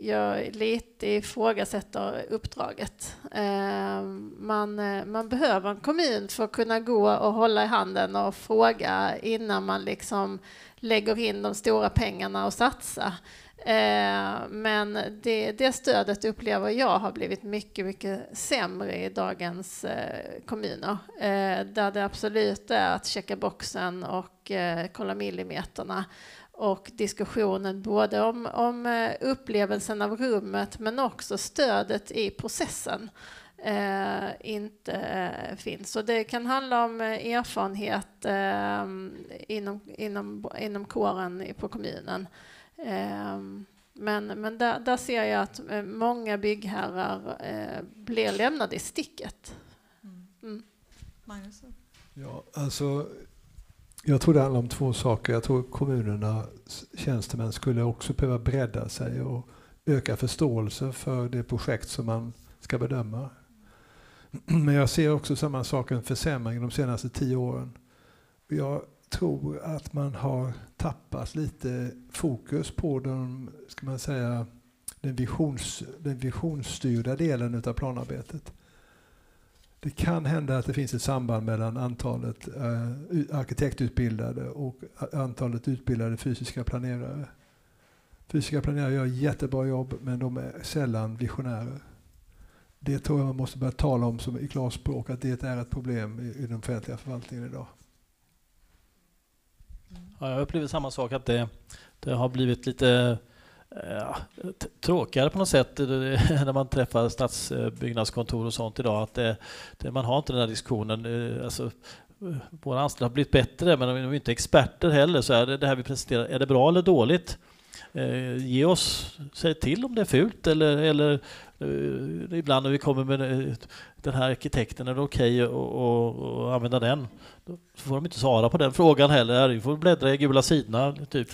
jag lite ifrågasätter uppdraget. Ehm, man, man behöver en kommun för att kunna gå och hålla i handen och fråga innan man liksom lägger in de stora pengarna och satsar. Eh, men det, det stödet upplever jag har blivit mycket, mycket sämre i dagens eh, kommuner. Eh, där det absolut är att checka boxen och kolla millimeterna och diskussionen både om, om upplevelsen av rummet men också stödet i processen eh, inte eh, finns. Så det kan handla om eh, erfarenhet eh, inom, inom, inom kåren på kommunen. Eh, men, men där, där, ser jag att många byggherrar blir lämnade i sticket. Mm. mm. Magnus? Ja, alltså jag tror det handlar om två saker. Jag tror kommunernas tjänstemän skulle också behöva bredda sig och öka förståelse för det projekt som man ska bedöma. *clears throat* Men jag ser också samma sak, en försämring de senaste tio åren. Jag tror att man har tappat lite fokus på den, ska man säga, den, visions, den visionsstyrda delen av planarbetet. Det kan hända att det finns ett samband mellan antalet eh, arkitektutbildade och antalet utbildade fysiska planerare. Fysiska planerare gör jättebra jobb men de är sällan visionärer. Det tror jag man måste börja tala om som i klarspråk att det är ett problem i, i den offentliga förvaltningen idag. Mm. Ja, jag upplever samma sak att det, det har blivit lite eh, ja, tråkigare på något sätt eh, *laughs* när man träffar stadsbyggnadskontor och sånt idag. Att det, det, man har inte den här diskussionen. Eh, alltså, våra anställda har blivit bättre, men de är inte experter heller. Så är det, det här vi presenterar, är det bra eller dåligt? Eh, ge oss, säg till om det är fult eller, eller ibland när vi kommer med eh, den här arkitekten, är det okej okay att använda den? Då får de inte svara på den frågan heller. Vi får bläddra i gula sidorna, typ.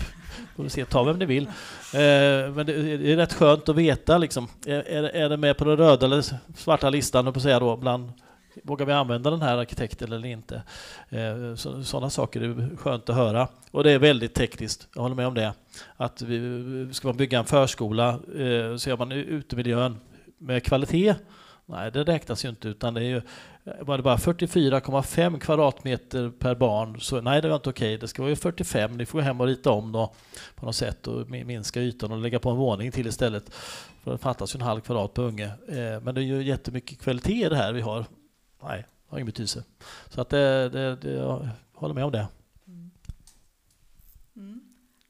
Får se, ta vem ni vill. Eh, men det, är rätt skönt att veta liksom. Är, det med på den röda eller svarta listan, på säga då, bland Vågar vi använda den här arkitekten eller inte? Eh, Sådana saker är skönt att höra. Och det är väldigt tekniskt, jag håller med om det. Att vi, ska man bygga en förskola så gör man utemiljön med kvalitet. Nej, det räknas ju inte utan det är ju var det bara 44,5 kvadratmeter per barn så nej, det var inte okej. Det ska vara ju 45. Ni får gå hem och rita om då på något sätt och minska ytan och lägga på en våning till istället. För det fattas ju en halv kvadrat på unge. Eh, men det är ju jättemycket kvalitet i det här vi har. Nej, det har ingen betydelse. Så att det, det, det, jag håller med om det. Mm. Mm.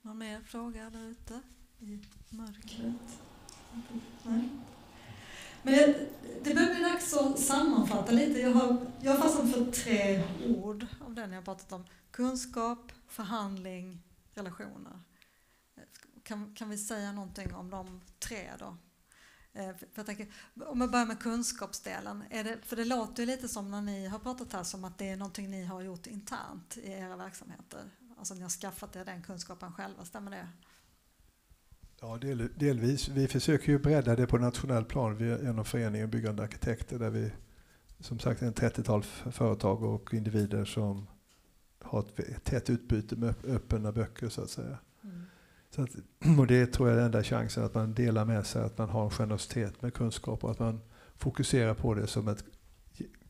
Någon mer fråga där ute i mörkret? Nej. Men det, det börjar bli dags att sammanfatta lite. Jag har, jag har fastnat för tre ord av den jag pratat om. Kunskap, förhandling, relationer. Kan, kan vi säga någonting om de tre då? Eh, för jag tänker, om jag börjar med kunskapsdelen. Är det, för det låter ju lite som när ni har pratat här som att det är någonting ni har gjort internt i era verksamheter. Alltså ni har skaffat er den kunskapen själva, stämmer det? Ja, del, delvis. Vi försöker ju bredda det på nationell plan genom föreningen Byggande Arkitekter där vi som sagt en 30-tal företag och individer som har ett tätt utbyte med öppna böcker så att säga. Mm. Så att, och det tror jag är enda chansen att man delar med sig, att man har en generositet med kunskap och att man fokuserar på det som ett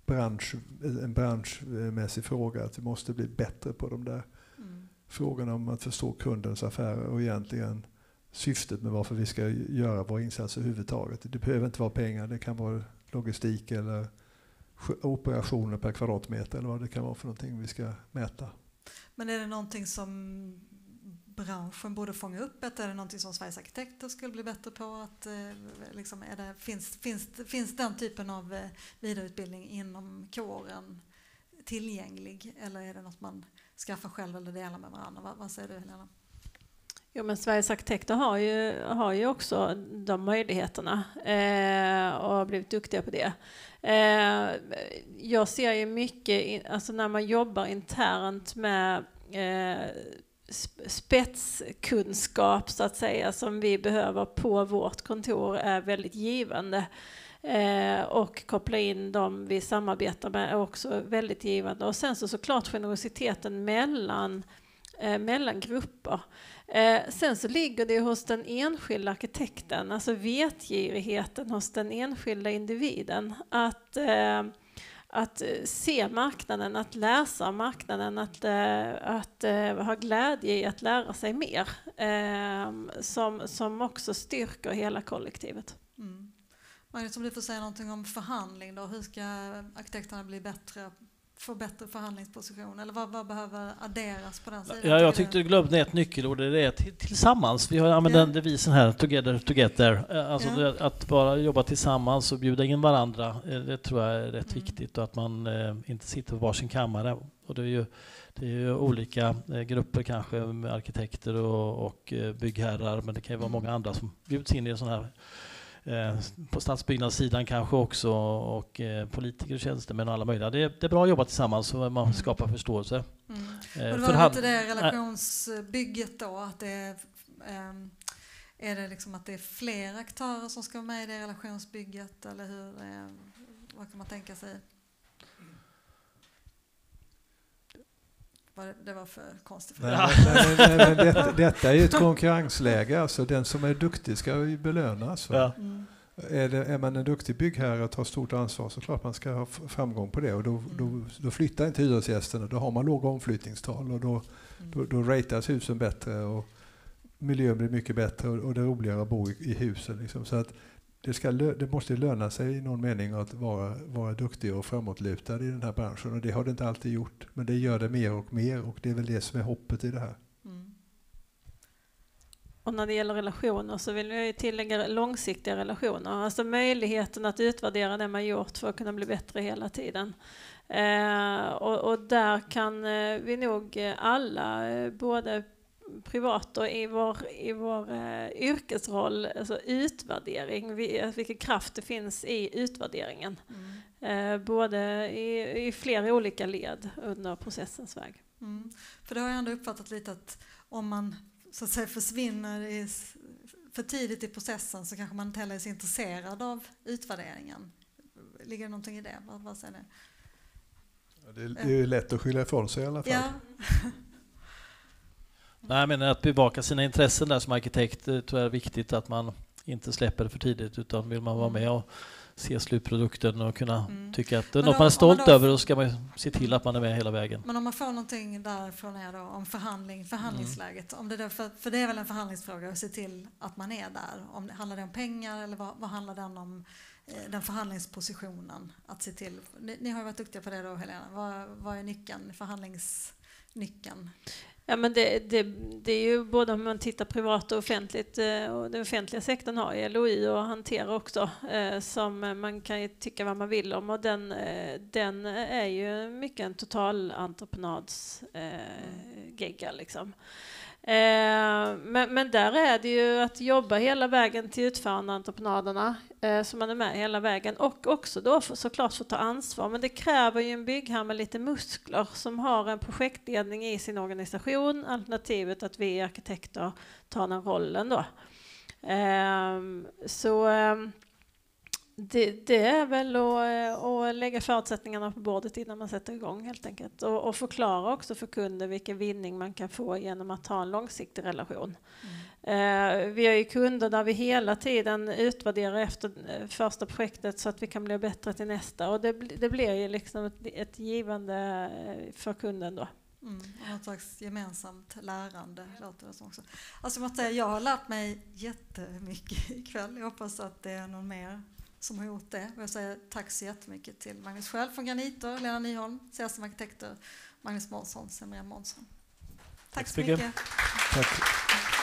bransch, en branschmässig fråga. Att vi måste bli bättre på de där mm. frågorna om att förstå kundens affärer och egentligen syftet med varför vi ska göra våra insatser överhuvudtaget. Det behöver inte vara pengar, det kan vara logistik eller operationer per kvadratmeter eller vad det kan vara för någonting vi ska mäta. Men är det någonting som branschen borde fånga upp? Är det någonting som Sveriges arkitekter skulle bli bättre på? Att, eh, liksom, är det, finns, finns, finns den typen av eh, vidareutbildning inom kåren tillgänglig eller är det något man skaffar själv eller delar med varandra? Vad, vad säger du Helena? Jo, men Sveriges arkitekter har ju, har ju också de möjligheterna eh, och har blivit duktiga på det. Eh, jag ser ju mycket, alltså när man jobbar internt med eh, spetskunskap så att säga som vi behöver på vårt kontor är väldigt givande. Eh, och koppla in dem vi samarbetar med är också väldigt givande. Och sen så såklart generositeten mellan, eh, mellan grupper. Eh, sen så ligger det hos den enskilda arkitekten, alltså vetgirigheten hos den enskilda individen. Att, eh, att se marknaden, att läsa marknaden, att, eh, att eh, ha glädje i att lära sig mer. Eh, som, som också styrker hela kollektivet. Mm. Magnus, om du får säga någonting om förhandling då, hur ska arkitekterna bli bättre få bättre förhandlingsposition? Eller vad, vad behöver adderas på den sidan? Ja, jag tyckte du glömde ett nyckelord, det är tillsammans. Vi har använt yeah. den devisen här, together, together. Eh, alltså yeah. att bara jobba tillsammans och bjuda in varandra, eh, det tror jag är rätt mm. viktigt. Och att man eh, inte sitter på varsin kammare. Och det är ju, det är ju olika eh, grupper kanske, med arkitekter och, och byggherrar, men det kan ju vara mm. många andra som bjuds in i en sån här på stadsbyggnadssidan kanske också och eh, politiker och tjänstemän och alla möjliga. Det är, det är bra att jobba tillsammans så man skapar förståelse. Mm. Eh, och det var lite det relationsbygget då, att det är, ehm, är det liksom att det är fler aktörer som ska vara med i det relationsbygget eller hur, vad kan man tänka sig? Det var för konstigt fråga. Nej, nej, nej, det, *laughs* detta är ju ett konkurrensläge. Alltså den som är duktig ska ju belönas. Ja. Mm. Är, det, är, man en duktig byggherre och tar stort ansvar så klart man ska ha framgång på det. Och då, mm. då, då flyttar inte hyresgästerna. Då har man låga omflyttningstal och då, mm. då, då rateas husen bättre. Och miljön blir mycket bättre och, och det är roligare att bo i, i husen. Liksom. Så att det, ska, det måste löna sig i någon mening att vara, vara duktig och framåtlutad i den här branschen. Och det har det inte alltid gjort. Men det gör det mer och mer och det är väl det som är hoppet i det här. Mm. Och när det gäller relationer så vill jag tillägga långsiktiga relationer. Alltså möjligheten att utvärdera det man gjort för att kunna bli bättre hela tiden. Eh, och, och, där kan eh, vi nog alla, eh, både privat och i vår, i vår uh, yrkesroll, alltså utvärdering, vi, vilken kraft det finns i utvärderingen. Mm. Uh, både i, i flera olika led under processens väg. Mm. För det har jag ändå uppfattat lite att om man så att säga försvinner i, för tidigt i processen så kanske man inte heller är så intresserad av utvärderingen. Ligger det någonting i det? Vad, vad säger ni? Ja, det, är, det är lätt att skylla ifrån sig i alla fall. Ja. *laughs* Nej, men att bevaka sina intressen där som arkitekt tror jag är viktigt att man inte släpper det för tidigt utan vill man vara med och se slutprodukten och kunna mm. tycka att det är något man är stolt då, över då ska man se till att man är med hela vägen. Men om man får någonting därifrån er då om förhandling, förhandlingsläget, mm. om det då, för, för det är väl en förhandlingsfråga att se till att man är där. Om, handlar det om pengar eller vad, vad handlar det om eh, den förhandlingspositionen att se till. Ni, ni, har varit duktiga på det då Helena. Vad, vad är nyckeln, förhandlingsnyckeln? Ja, men det, det, det, är ju både om man tittar privat och offentligt, eh, och den offentliga sektorn har ju LOI att hantera också, eh, som man kan ju tycka vad man vill om och den, eh, den är ju mycket en totalentreprenadsgegga liksom. Eh, men, men, där är det ju att jobba hela vägen till utförandeentreprenaderna eh, så man är med hela vägen och också då för, såklart få ta ansvar. Men det kräver ju en byggherre med lite muskler som har en projektledning i sin organisation alternativet att vi arkitekter tar den rollen då. Eh, så ehm, det, det, är väl att, att, lägga förutsättningarna på bordet innan man sätter igång helt enkelt. Och, och, förklara också för kunden vilken vinning man kan få genom att ha en långsiktig relation. Mm. Eh, vi har ju kunder där vi hela tiden utvärderar efter eh, första projektet så att vi kan bli bättre till nästa. Och det, det blir ju liksom ett, ett givande eh, för kunden då. Mm, något slags gemensamt lärande låter det som också. Alltså jag, säga, jag har lärt mig jättemycket ikväll. Jag hoppas att det är någon mer som har gjort det. Och jag säger tack så jättemycket till Magnus själv från Granitor, Lena Nyholm, CSM Arkitekter, Magnus Månsson, Semira Månsson. Tack, tack så mycket. Tack.